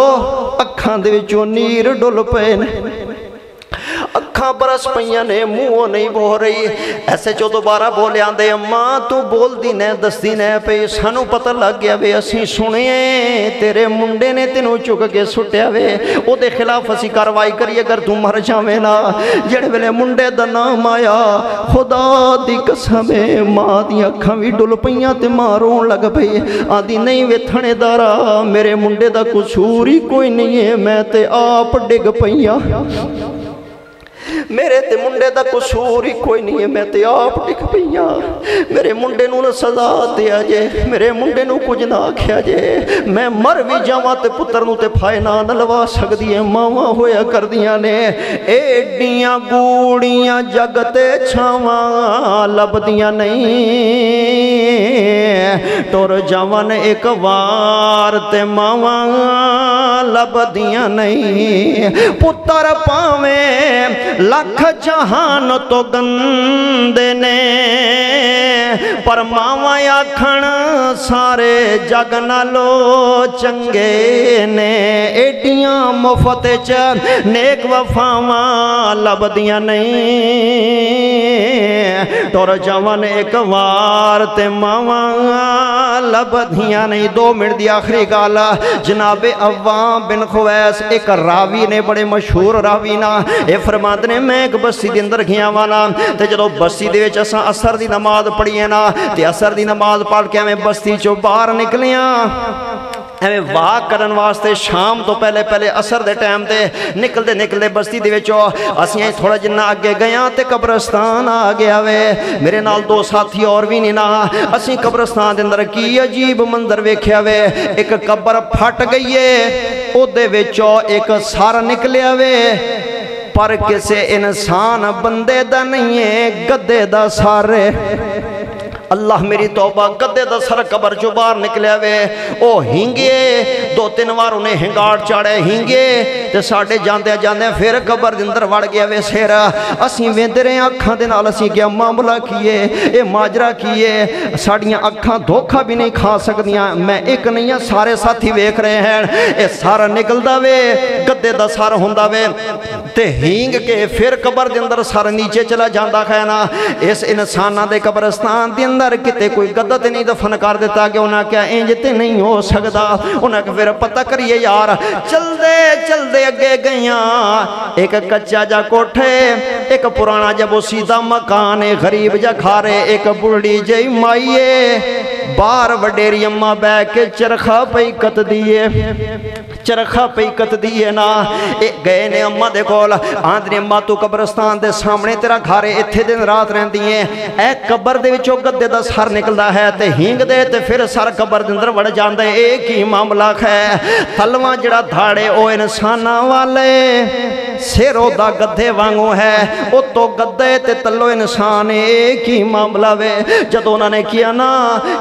ਅੱਖਾਂ ਦੇ ਵਿੱਚੋਂ ਨੀਰ ਡੁੱਲ ਪਏ ਨੇ। अखा बरस पई ने मूहों नहीं बो रही ऐसे चो दोबारा बोले आते अम्मा तू बोलती न दसती न पे सू पता लग गया वे असी सुने तेरे मुंडे ने तेन चुक के सुटिया वे ओदे खिलाफ असी कार्रवाई करिए अगर तू मर जावे ना जेड़े वेले मुंडे का नाम आया खुदा दी कसमे माँ दखा भी डुल पे ते रोन लग पई आदि नहीं वे थनेदारा मेरे मुंडे का कसूर ही कोई नहीं है मैं ते आप डिग पई ਮੇਰੇ ਤੇ ਮੁੰਡੇ ਦਾ ਕਸੂਰ ਹੀ ਕੋਈ ਨਹੀਂ ਹੈ, ਮੈਂ ਤੇ ਆਪ ਡਿੱਗ ਪਈਆਂ ਮੇਰੇ ਮੁੰਡੇ ਨੂੰ ਨਾ ਸਜ਼ਾ ਦਿਆ ਜੇ, ਮੇਰੇ ਮੁੰਡੇ ਨੂੰ ਕੁਝ ਨਾ ਆਖਿਆ ਜੇ। ਮੈਂ ਮਰ ਵੀ ਜਾਵਾਂ ਤੇ ਪੁੱਤਰ ਨੂੰ ਤੇ ਫਾਇਨਾ ਨਾ ਲਵਾ ਸਕਦੀ ਐ ਮਾਵਾਂ ਹੋਇਆ ਕਰਦੀਆਂ ਨੇ। ਏਡੀਆਂ ਗੂੜੀਆਂ ਜਗ ਤੇ ਛਾਵਾਂ ਲੱਭਦੀਆਂ ਨਹੀਂ। ਟੁਰ ਜਾਵਨ ਇੱਕ ਵਾਰ ਤੇ ਮਾਵਾਂ ਲੱਭਦੀਆਂ ਨਹੀਂ। ਪੁੱਤਰ ਪਾਵੇਂ ਲੱਖ ਜਹਾਨ ਤੋਂ ਗੰਦੇ ਨੇ, ਪਰ ਮਾਵਾਂ ਆਖਣ, ਸਾਰੇ ਜਗ ਨਾਲੋਂ ਚੰਗੇ ਨੇ। ਏਡੀਆਂ ਮੁਫਤ ਚ ਨੇਕ ਵਫਾਵਾਂ ਲੱਭਦੀਆਂ ਨਹੀਂ। ਟੁਰ ਜਾਵਨ ਇੱਕ ਵਾਰ ਤੇ ਮਾਵਾਂ लबधियाँ नहीं, दो मिनट की आखिरी गल। जनाबे अवाम बिन खुवैस, एक रावी ने, बड़े मशहूर रावी ना। ये फरमाते ने, मैं एक बस्सी के अंदर गया वा ना। तो जो बस्सी के असर की नमाज़ पढ़ीए ना तो असर की नमाज़ पढ़ के मैं बस्ती चो बहर निकलिया ਐਵੇਂ ਵਾਕ ਕਰਨ ਵਾਸਤੇ ਸ਼ਾਮ ਤੋਂ ਪਹਿਲੇ ਪਹਿਲੇ ਅਸਰ ਦੇ ਟਾਈਮ ਤੇ ਨਿਕਲਦੇ ਨਿਕਲਦੇ ਬਸਤੀ ਦੇ ਵਿੱਚੋਂ ਅਸੀਂ ਥੋੜਾ ਜਿੰਨਾ ਅੱਗੇ ਗਿਆ ਤੇ ਕਬਰਸਤਾਨ ਆ ਗਿਆ ਵੇ ਮੇਰੇ ਨਾਲ ਦੋ ਸਾਥੀ ਹੋਰ ਵੀ ਨੇ ਨਾ ਅਸੀਂ ਕਬਰਸਤਾਨ ਦੇ ਅੰਦਰ ਕੀ ਅਜੀਬ ਮੰਜ਼ਰ ਵੇਖਿਆ ਵੇ ਇੱਕ ਕਬਰ ਫਟ ਗਈ ਏ ਉਹਦੇ ਵਿੱਚੋਂ ਇੱਕ ਸਰ ਨਿਕਲਿਆ ਵੇ ਪਰ ਕਿਸੇ ਇਨਸਾਨ ਬੰਦੇ ਦਾ ਨਹੀਂ ਏ ਗੱਦੇ ਦਾ ਸਰ अल्लाह मेरी तौबा गद्दे का सर कबर चो बहर निकलिया वे ओ हिंगे, दो तीन बार उन्हें हिंगाड़ चाड़े हिंगे तो साढ़े जाते जाते फिर कबर के अंदर वड़ गया वे सिर असी वेंदे रहे अखा के नाल, असी क्या मामला की है? ये माजरा की है? साड़िया अखा धोखा भी नहीं खा सकदियाँ। मैं एक नहीं हाँ सारे साथी वेख रहे हैं। ये सारा निकलता वे, गद्दे का सर हों वे। ते हींग के फिर कबर के अंदर सर नीचे चला जाता है ना। इस इंसाना के कब्रस्तान दिन अंदर कितने कोई गदत नहीं तो दफन कर दिता कि उन्हें क्या इंज तो नहीं हो सकता उन्हें फिर पता करिए यार चलते चलते अगे गई एक कच्चा जा कोठे, एक पुराना जब सीधा मकान गरीब जा खारे, एक बुढ़ी जी माइए ਬਾਹਰ ਵਡੇਰੀ ਅੰਮਾ ਬੈ ਕੇ ਚਰਖਾ ਪਈ ਕੱਤਦੀ ਏ ਚਰਖਾ ਪਈ ਕੱਤਦੀ ਏ ਨਾ। ਇਹ ਗਏ ਨੇ ਅੰਮਾ ਦੇ ਕੋਲ। ਆਂਦਰੀ ਅੰਮਾ ਤੂੰ ਕਬਰਸਤਾਨ ਦੇ ਸਾਹਮਣੇ ਤੇਰਾ ਘਰ ਇੱਥੇ ਦਿਨ ਰਾਤ ਰਹਿੰਦੀ ਏ। ਐ ਕਬਰ ਦੇ ਵਿੱਚੋਂ ਗੱਦੇ ਦਾ ਸਰ ਨਿਕਲਦਾ ਹੈ ਤੇ ਹਿੰਗ ਦੇ ਤੇ ਫਿਰ ਸਰ ਕਬਰ ਦੇ ਅੰਦਰ ਵੜ ਜਾਂਦਾ ਏ। ਕੀ ਮਾਮਲਾ ਹੈ? ਥਲਵਾ ਜਿਹੜਾ ਧਾੜੇ ਉਹ ਇਨਸਾਨਾਂ ਵਾਲੇ। सिर ओदा गद्धे वांगू है ओ तो गद्दे ते तल्लो इंसान ए की मामला वे? जदों उन्होंने किया ना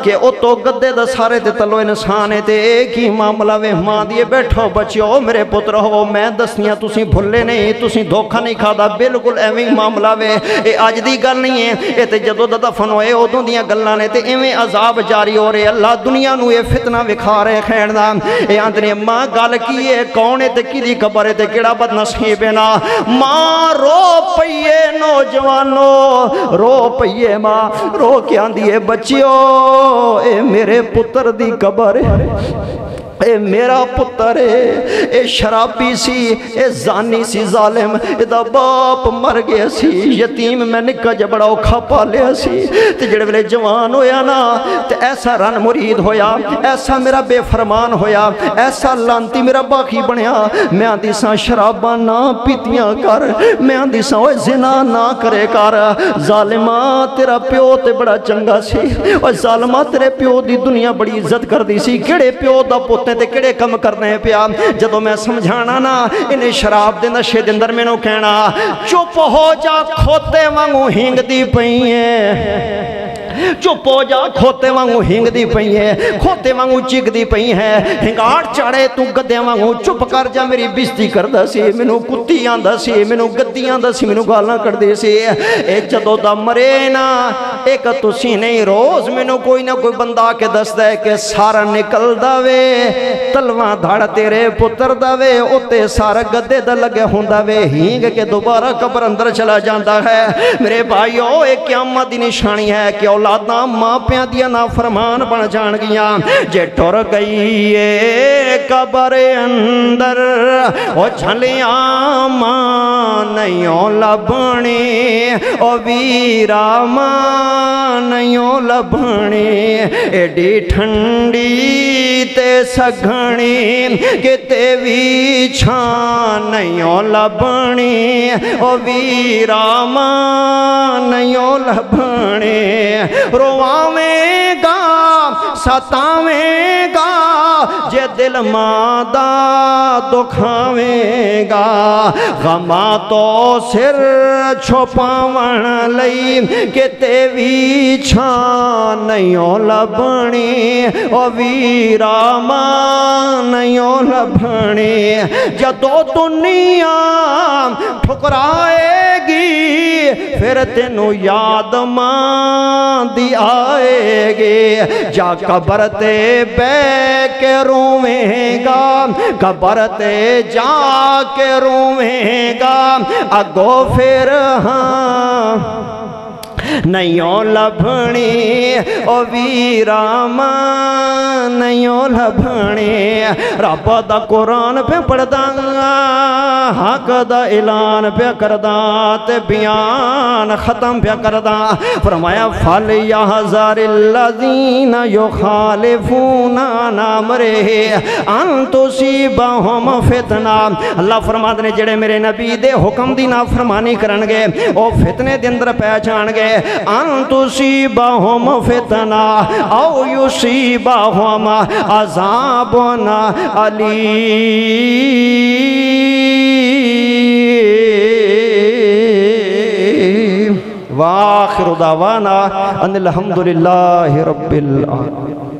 कि ओ तो गद्दे दा सारे ते तल्लो इंसान है ते ए की मामला वे? माँ दिए बैठो, बच्चो, मेरे पुत्र हो, मैं दसियाँ तुसी भुल्ले नहीं, तुसी धोखा नहीं खाता बिल्कुल एवं मामला वे। ये अज दी गल नहीं है ये ते जदों दा दफन होए, उदों गल्लां ने ते इवें अजाब जारी हो रहे अल्लाह दुनिया नु ये फितना विखा रहे खैण दा। ए आंदने माँ गल की है? कौन है ते? खबर है ते? केड़ा बदनसीब है ना माँ रो पइए नौजवानो, रो पइए माँ, रो के आंदी है, बच्चियो, ए मेरे पुत्र दी कबर। ए मेरा पुत्र है शराबी सी, ए जानी सी जालिम एदा बाप मर गया सी, यतीम मैं निक्का जिहा बड़ा औखा पालिया सी। ते जेड़े वेले जवान होया ना, ते ऐसा रन मुरीद होया, ऐसा मेरा बेफरमान होया, ऐसा लांती मेरा बाकी बनया। मैं आंदी सा शराबा ना पीतियाँ कर, मैं आंदी सा ओए जिना ना करे कर। जालिमा तेरा प्यो ते बड़ा चंगा सी, ओए जालिमा तेरे प्यो दी दुनिया बड़ी इज़्ज़त करदी सी। केड़े प्यो दा पोते ते कम करने पिया। जदों मैं समझा ना, इन्हें शराब के नशे के अंदर कहना, चुप हो जा, खोते वागू हिंगती पई है। चुप हो जा खोते वांगू हिंगदी पई है खोते वांगू चिकदी पई है। हिंगाड़ चाड़े तू गद्दे वांगू चुप कर जा मेरी बेइज्जती करदा सी मैनू कुत्ती आंदा सी मैनू गद्दी आंदा सी मैनू गालां कढदे सी। ए जदों दा मरे ना एक तुसी नहीं रोज मैनू कोई ना कोई बंदा आके दसदा है कि सारा निकलदा वे तलवा धड़ तेरे पुत्र वे उत्ते सारा गद्दे दा लगे हुंदा वे। हींग के दोबारा कब्र अंदर चला जांदा है। मेरे भाईओ ये कियामत दी निशानी है कि औलादा मापिया दिया ना फरमान बन गिया जे टुर गई ए कबर अंदर ओ छलिया माँ नहीं लभणी ओ वीरा माँ नहीं लभणी एडी ठंडी ते सघणी किते भी छां नहीं लभणी ओ वीरा माँ नहीं लभणी रोवावेगा सतावेगा, जे दिल मादा दुखावेगा। गमा तो सिर छुपावण लई भी छां नहीं लभणी, ओ वीरा माँ नहीं लभणी। जदों दुनिया ठुकराएगी फिर तेनू याद माँ दी आएगी। जा कबर ते बह के रोवेगा, कबर ते जा के रोवेगा। अगो फिर हाँ। नहीं लभणी, ओ वीराम नहीं लभणी। रब दा कुरान पे पढ़दा हक दा ऐलान पे करदा, ते बयान खत्म पे करदा। फरमाया, फल यहज़र लजीन युखालिफून नामरे अन तुसीबहुम फितना। अल्लाह फरमाते ने, जेड़े मेरे नबी दे हुक्म दी नाफरमानी करनगे, ओ फितने दे अंदर पै जाणगे। अन तुसीबहुम फितना औ युसीबहुम अजाबना अली। वाखिर दावाना अनिल आलमीन।